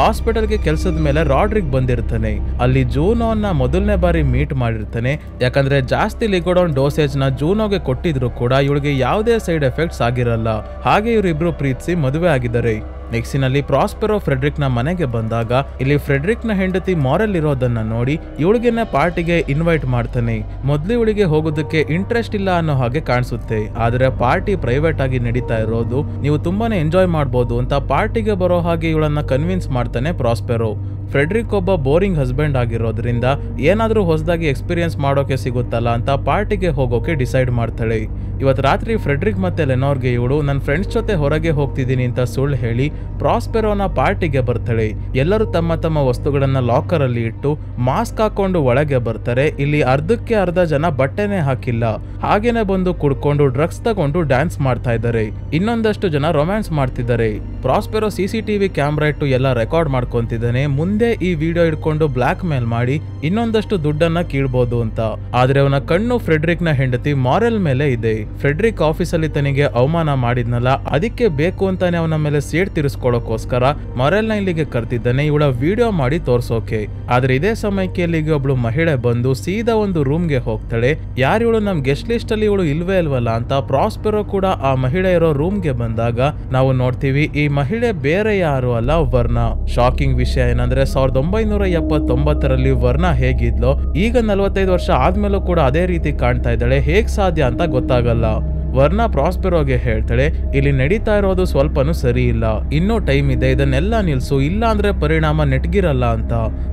ಹಾಸ್ಪಿಟಲ್ಗೆ ಕೆಲಸದ ಮೇಲೆ ರಾಡ್ರಿಕ್ ಬಂದಿರ್ತಾನೆ. ಅಲ್ಲಿ ಜೂನೋನ ಮೊದಲನೇ ಬಾರಿ ಮೀಟ್ ಮಾಡಿರ್ತಾನೆ. ಯಾಕಂದ್ರೆ ಜಾಸ್ತಿ ಲಿಗೋಡೋನ್ ಡೋಸೇಜ್ನ ಜೂನೋಗೆ ಕೊಟ್ಟಿದ್ರು ಕೂಡ ಇವಳಿಗೆ ಯಾವುದೇ ಸೈಡ್ ಎಫೆಕ್ಟ್ಸ್ ಆಗಿರಲ್ಲ. ಹಾಗೆ ಇವರಿಬ್ರು ಪ್ರೀತಿಸಿ ಮದುವೆ ಆಗಿದ್ದಾರೆ. ನೆಕ್ಸ್ಟಿನಲ್ಲಿ ಪ್ರಾಸ್ಪೆರೋ ಫ್ರೆಡ್ರಿಕ್ನ ಮನೆಗೆ ಬಂದಾಗ ಇಲ್ಲಿ ಫ್ರೆಡ್ರಿಕ್ನ ಹೆಂಡತಿ ಮಾರಲ್ ಇರೋದನ್ನ ನೋಡಿ ಇವಳಿಗೆನೆ ಪಾರ್ಟಿಗೆ ಇನ್ವೈಟ್ ಮಾಡ್ತಾನೆ. ಮೊದ್ಲು ಇವಳಿಗೆ ಹೋಗೋದಕ್ಕೆ ಇಂಟ್ರೆಸ್ಟ್ ಇಲ್ಲ ಅನ್ನೋ ಹಾಗೆ ಕಾಣಿಸುತ್ತೆ. ಆದ್ರೆ ಪಾರ್ಟಿ ಪ್ರೈವೇಟ್ ಆಗಿ ನಡೀತಾ ಇರೋದು, ನೀವು ತುಂಬಾನೇ ಎಂಜಾಯ್ ಮಾಡ್ಬೋದು ಅಂತ ಪಾರ್ಟಿಗೆ ಬರೋ ಹಾಗೆ ಇವಳನ್ನ ಕನ್ವಿನ್ಸ್ ಮಾಡ್ತಾನೆ ಪ್ರಾಸ್ಪೆರೋ ಫ್ರೆಡ್ರಿಕ್ ಒಬ್ಬ ಬೋರಿಂಗ್ ಹಸ್ಬೆಂಡ್ ಆಗಿರೋದ್ರಿಂದ ಏನಾದ್ರೂ ಹೊಸದಾಗಿ ಎಕ್ಸ್ಪೀರಿಯನ್ಸ್ ಮಾಡೋಕೆ ಸಿಗುತ್ತಲ್ಲ ಅಂತ ಪಾರ್ಟಿಗೆ ಹೋಗೋಕೆ ಡಿಸೈಡ್ ಮಾಡ್ತಾಳೆ. ಇವತ್ತು ರಾತ್ರಿ ಫ್ರೆಡ್ರಿಕ್ ಮತ್ತೆ ಲೆನೋರ್ಗೆ ಇವಳು ನನ್ನ ಫ್ರೆಂಡ್ಸ್ ಜೊತೆ ಹೊರಗೆ ಹೋಗ್ತಿದ್ದೀನಿ ಅಂತ ಸುಳ್ಳು ಹೇಳಿ ಪ್ರಾಸ್ಪೆರೋನ ಪಾರ್ಟಿಗೆ ಬರ್ತಾಳೆ. ಎಲ್ಲರೂ ತಮ್ಮ ತಮ್ಮ ವಸ್ತುಗಳನ್ನ ಲಾಕರ್ ಅಲ್ಲಿ ಇಟ್ಟು ಮಾಸ್ಕ್ ಹಾಕೊಂಡು ಒಳಗೆ ಬರ್ತಾರೆ. ಇಲ್ಲಿ ಅರ್ಧಕ್ಕೆ ಅರ್ಧ ಜನ ಬಟ್ಟೆನೆ ಹಾಕಿಲ್ಲ. ಹಾಗೇನೆ ಬಂದು ಕುಡ್ಕೊಂಡು ಡ್ರಗ್ಸ್ ತಗೊಂಡು ಡ್ಯಾನ್ಸ್ ಮಾಡ್ತಾ ಇದ್ದಾರೆ. ಇನ್ನೊಂದಷ್ಟು ಜನ ರೊಮ್ಯಾನ್ಸ್ ಮಾಡ್ತಿದ್ದಾರೆ. ಪ್ರಾಸ್ಪೆರೋ ಸಿ ಟಿವಿ ಕ್ಯಾಮ್ರಾ ಇಟ್ಟು ಎಲ್ಲ ರೆಕಾರ್ಡ್ ಮಾಡ್ಕೊಂತಿದ್ದಾನೆ. ಮುಂದೆ ಈ ವಿಡಿಯೋ ಇಟ್ಕೊಂಡು ಬ್ಲಾಕ್ ಮೇಲ್ ಮಾಡಿ ಇನ್ನೊಂದಷ್ಟು ದುಡ್ಡನ್ನ ಕೀಳ್ಬೋದು ಅಂತ. ಆದ್ರೆ ಅವನ ಕಣ್ಣು ಫ್ರೆಡ್ರಿಕ್ನ ಹೆಂಡತಿ ಮಾರೆಲ್ ಮೇಲೆ ಇದೆ. ಫ್ರೆಡ್ರಿಕ್ ಆಫೀಸಲ್ಲಿ ತನಗೆ ಅವಮಾನ ಮಾಡಿದ್ನಲ್ಲ, ಅದಕ್ಕೆ ಬೇಕು ಅಂತಾನೆ ಅವನ ಮೇಲೆ ಸೇಡ್ ತಿರ್ಸ್ಕೊಳ್ಳೋಕೋಸ್ಕರ ಮಾರೆಲ್ನ ಇಲ್ಲಿಗೆ ಕರ್ತಿದ್ದಾನೆ ಇವಳ ವಿಡಿಯೋ ಮಾಡಿ ತೋರ್ಸೋಕೆ. ಆದ್ರೆ ಇದೇ ಸಮಯಕ್ಕೆ ಇಲ್ಲಿಗೆ ಒಬ್ಳು ಮಹಿಳೆ ಬಂದು ಸೀದಾ ಒಂದು ರೂಮ್ಗೆ ಹೋಗ್ತಾಳೆ ಯಾರು ಇವಳು ನಮ್ ಗೆಸ್ಟ್ ಲಿಸ್ಟ್ ಅಲ್ಲಿ ಇವಳು ಇಲ್ವೇ ಇಲ್ವಲ್ಲ ಅಂತ ಪ್ರಾಸ್ಪೆರೋ ಕೂಡ ಆ ಮಹಿಳೆ ಇರೋ ರೂಮ್ಗೆ ಬಂದಾಗ ನಾವು ನೋಡ್ತೀವಿ, ಈ ಮಹಿಳೆ ಬೇರೆ ಯಾರು ಅಲ್ಲ ವರ್ಣ. ಶಾಕಿಂಗ್ ವಿಷಯ ಏನಂದ್ರೆ ಸಾವಿರದ ಒಂಬೈನೂರ ಎಪ್ಪತ್ತೊಂಬತ್ತರಲ್ಲಿ ವರ್ಣ ಹೇಗಿದ್ಲೋ, ಈಗ ನಲವತ್ತೈದು ವರ್ಷ ಆದ್ಮೇಲೂ ಕೂಡ ಅದೇ ರೀತಿ ಕಾಣ್ತಾ ಇದ್ದಾಳೆ, ಹೇಗ್ ಸಾಧ್ಯ ಅಂತ ಗೊತ್ತಾಗಲ್ಲ. ವರ್ಣ ಪ್ರಾಸ್ಪೆರೋಗೆ ಹೇಳ್ತಾಳೆ, ಇಲ್ಲಿ ನಡೀತಾ ಇರೋದು ಸ್ವಲ್ಪನೂ ಸರಿ ಇಲ್ಲ. ಇನ್ನೂ ಟೈಮ್ ಇದೆ, ಇದನ್ನೆಲ್ಲ ನಿಲ್ಸು ಇಲ್ಲ ಅಂದ್ರೆ ಪರಿಣಾಮ ನೆಟ್ಗಿರಲ್ಲ ಅಂತ.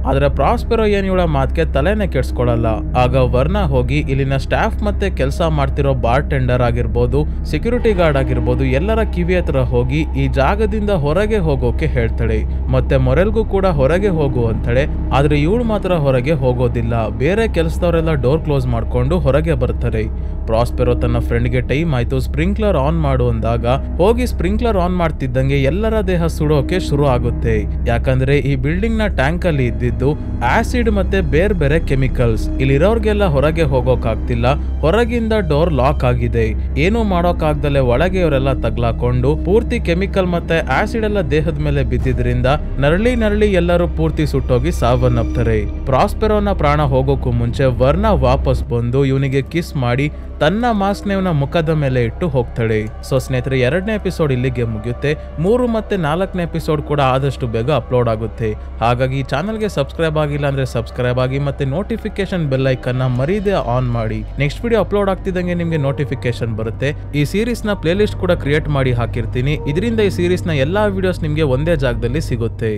ಆದ್ರೆ ಪ್ರಾಸ್ಪೆರೋ ಏನ್ ಇವಳ ಮಾತ್ಗೆ ತಲೆನೇ ಕೆಡ್ಸ್ಕೊಳಲ್ಲ. ಆಗ ವರ್ಣ ಹೋಗಿ ಇಲ್ಲಿನ ಸ್ಟಾಫ್ ಮತ್ತೆ ಕೆಲಸ ಮಾಡ್ತಿರೋ ಬಾರ್ ಟೆಂಡರ್ ಆಗಿರ್ಬೋದು, ಸೆಕ್ಯೂರಿಟಿ ಗಾರ್ಡ್ ಆಗಿರ್ಬೋದು, ಎಲ್ಲರ ಕಿವಿ ಹತ್ರ ಹೋಗಿ ಈ ಜಾಗದಿಂದ ಹೊರಗೆ ಹೋಗೋಕೆ ಹೇಳ್ತಾಳೆ. ಮತ್ತೆ ಮೊರೆಲ್ಗೂ ಕೂಡ ಹೊರಗೆ ಹೋಗು ಅಂತಳೆ, ಆದ್ರೆ ಇವಳು ಮಾತ್ರ ಹೊರಗೆ ಹೋಗೋದಿಲ್ಲ. ಬೇರೆ ಕೆಲಸದವರೆಲ್ಲ ಡೋರ್ ಕ್ಲೋಸ್ ಮಾಡ್ಕೊಂಡು ಹೊರಗೆ ಬರ್ತಾರೆ. ಪ್ರಾಸ್ಪೆರೋ ತನ್ನ ಫ್ರೆಂಡ್ಗೆ ಟೈಮ್ ಆಯ್ತು ಸ್ಪ್ರಿಂಕ್ಲರ್ ಆನ್ ಮಾಡು ಅಂದಾಗ ಹೋಗಿ ಸ್ಪ್ರಿಂಕ್ಲರ್ ಆನ್ ಮಾಡ್ತಿದ್ದಂಗೆ ಎಲ್ಲರ ದೇಹ ಸುಡೋಕೆ ಶುರು ಆಗುತ್ತೆ. ಯಾಕಂದ್ರೆ ಈ ಬಿಲ್ಡಿಂಗ್ನ ಟ್ಯಾಂಕ್ ಅಲ್ಲಿ ಇದ್ದಿದ್ದು ಆಸಿಡ್ ಮತ್ತೆ ಬೇರೆ ಬೇರೆ ಕೆಮಿಕಲ್ಸ್. ಇಲ್ಲಿರೋರ್ಗೆಲ್ಲ ಹೊರಗೆ ಹೋಗೋಕಾಗ್ತಿಲ್ಲ. ಹೊರಗಿಂದ ಡೋರ್ ಲಾಕ್ ಆಗಿದೆ. ಏನು ಮಾಡೋಕಾಗ್ದಲೆ ಒಳಗೆ ಇವರೆಲ್ಲ ತಗ್ಲಾಕೊಂಡು ಪೂರ್ತಿ ಕೆಮಿಕಲ್ ಮತ್ತೆ ಆಸಿಡ್ ಎಲ್ಲ ದೇಹದ ಮೇಲೆ ಬಿದ್ದಿದ್ರಿಂದ ನರಳಿ ನರಳಿ ಎಲ್ಲರೂ ಪೂರ್ತಿ ಸುಟ್ಟೋಗಿ ಸಾವನ್ನಪ್ತಾರೆ. ಪ್ರಾಸ್ಪೆರೋನ ಪ್ರಾಣ ಹೋಗೋಕ್ಕೂ ಮುಂಚೆ ವರ್ಣ ವಾಪಸ್ ಬಂದು ಇವನಿಗೆ ಕಿಸ್ ಮಾಡಿ ತನ್ನ ಮಾಸ್ನೇವನ ಮುಖದ ಮೇಲೆ ಇಟ್ಟು ಹೋಗ್ತಾಳೆ. ಸೊ ಸ್ನೇಹಿತರೆ, ಎರಡನೇ ಎಪಿಸೋಡ್ ಇಲ್ಲಿಗೆ ಮುಗಿಯುತ್ತೆ. ಮೂರು ಮತ್ತೆ ನಾಲ್ಕನೇ ಎಪಿಸೋಡ್ ಕೂಡ ಆದಷ್ಟು ಬೇಗ ಅಪ್ಲೋಡ್ ಆಗುತ್ತೆ. ಹಾಗಾಗಿ ಚಾನಲ್ಗೆ ಸಬ್ಸ್ಕ್ರೈಬ್ ಆಗಿಲ್ಲ ಅಂದ್ರೆ ಸಬ್ಸ್ಕ್ರೈಬ್ ಆಗಿ ಮತ್ತೆ ನೋಟಿಫಿಕೇಶನ್ ಬೆಲ್ ಐಕನ್ನ ಮರೀದೆ ಆನ್ ಮಾಡಿ. ನೆಕ್ಸ್ಟ್ ವಿಡಿಯೋ ಅಪ್ಲೋಡ್ ಆಗ್ತಿದ್ದಂಗೆ ನಿಮಗೆ ನೋಟಿಫಿಕೇಶನ್ ಬರುತ್ತೆ. ಈ ಸೀರೀಸ್ನ ಪ್ಲೇಲಿಸ್ಟ್ ಕೂಡ ಕ್ರಿಯೇಟ್ ಮಾಡಿ ಹಾಕಿರ್ತೀನಿ. ಇದರಿಂದ ಈ ಸೀರೀಸ್ನ ಎಲ್ಲಾ ವಿಡಿಯೋಸ್ ನಿಮಗೆ ಒಂದೇ ಜಾಗದಲ್ಲಿ ಸಿಗುತ್ತೆ.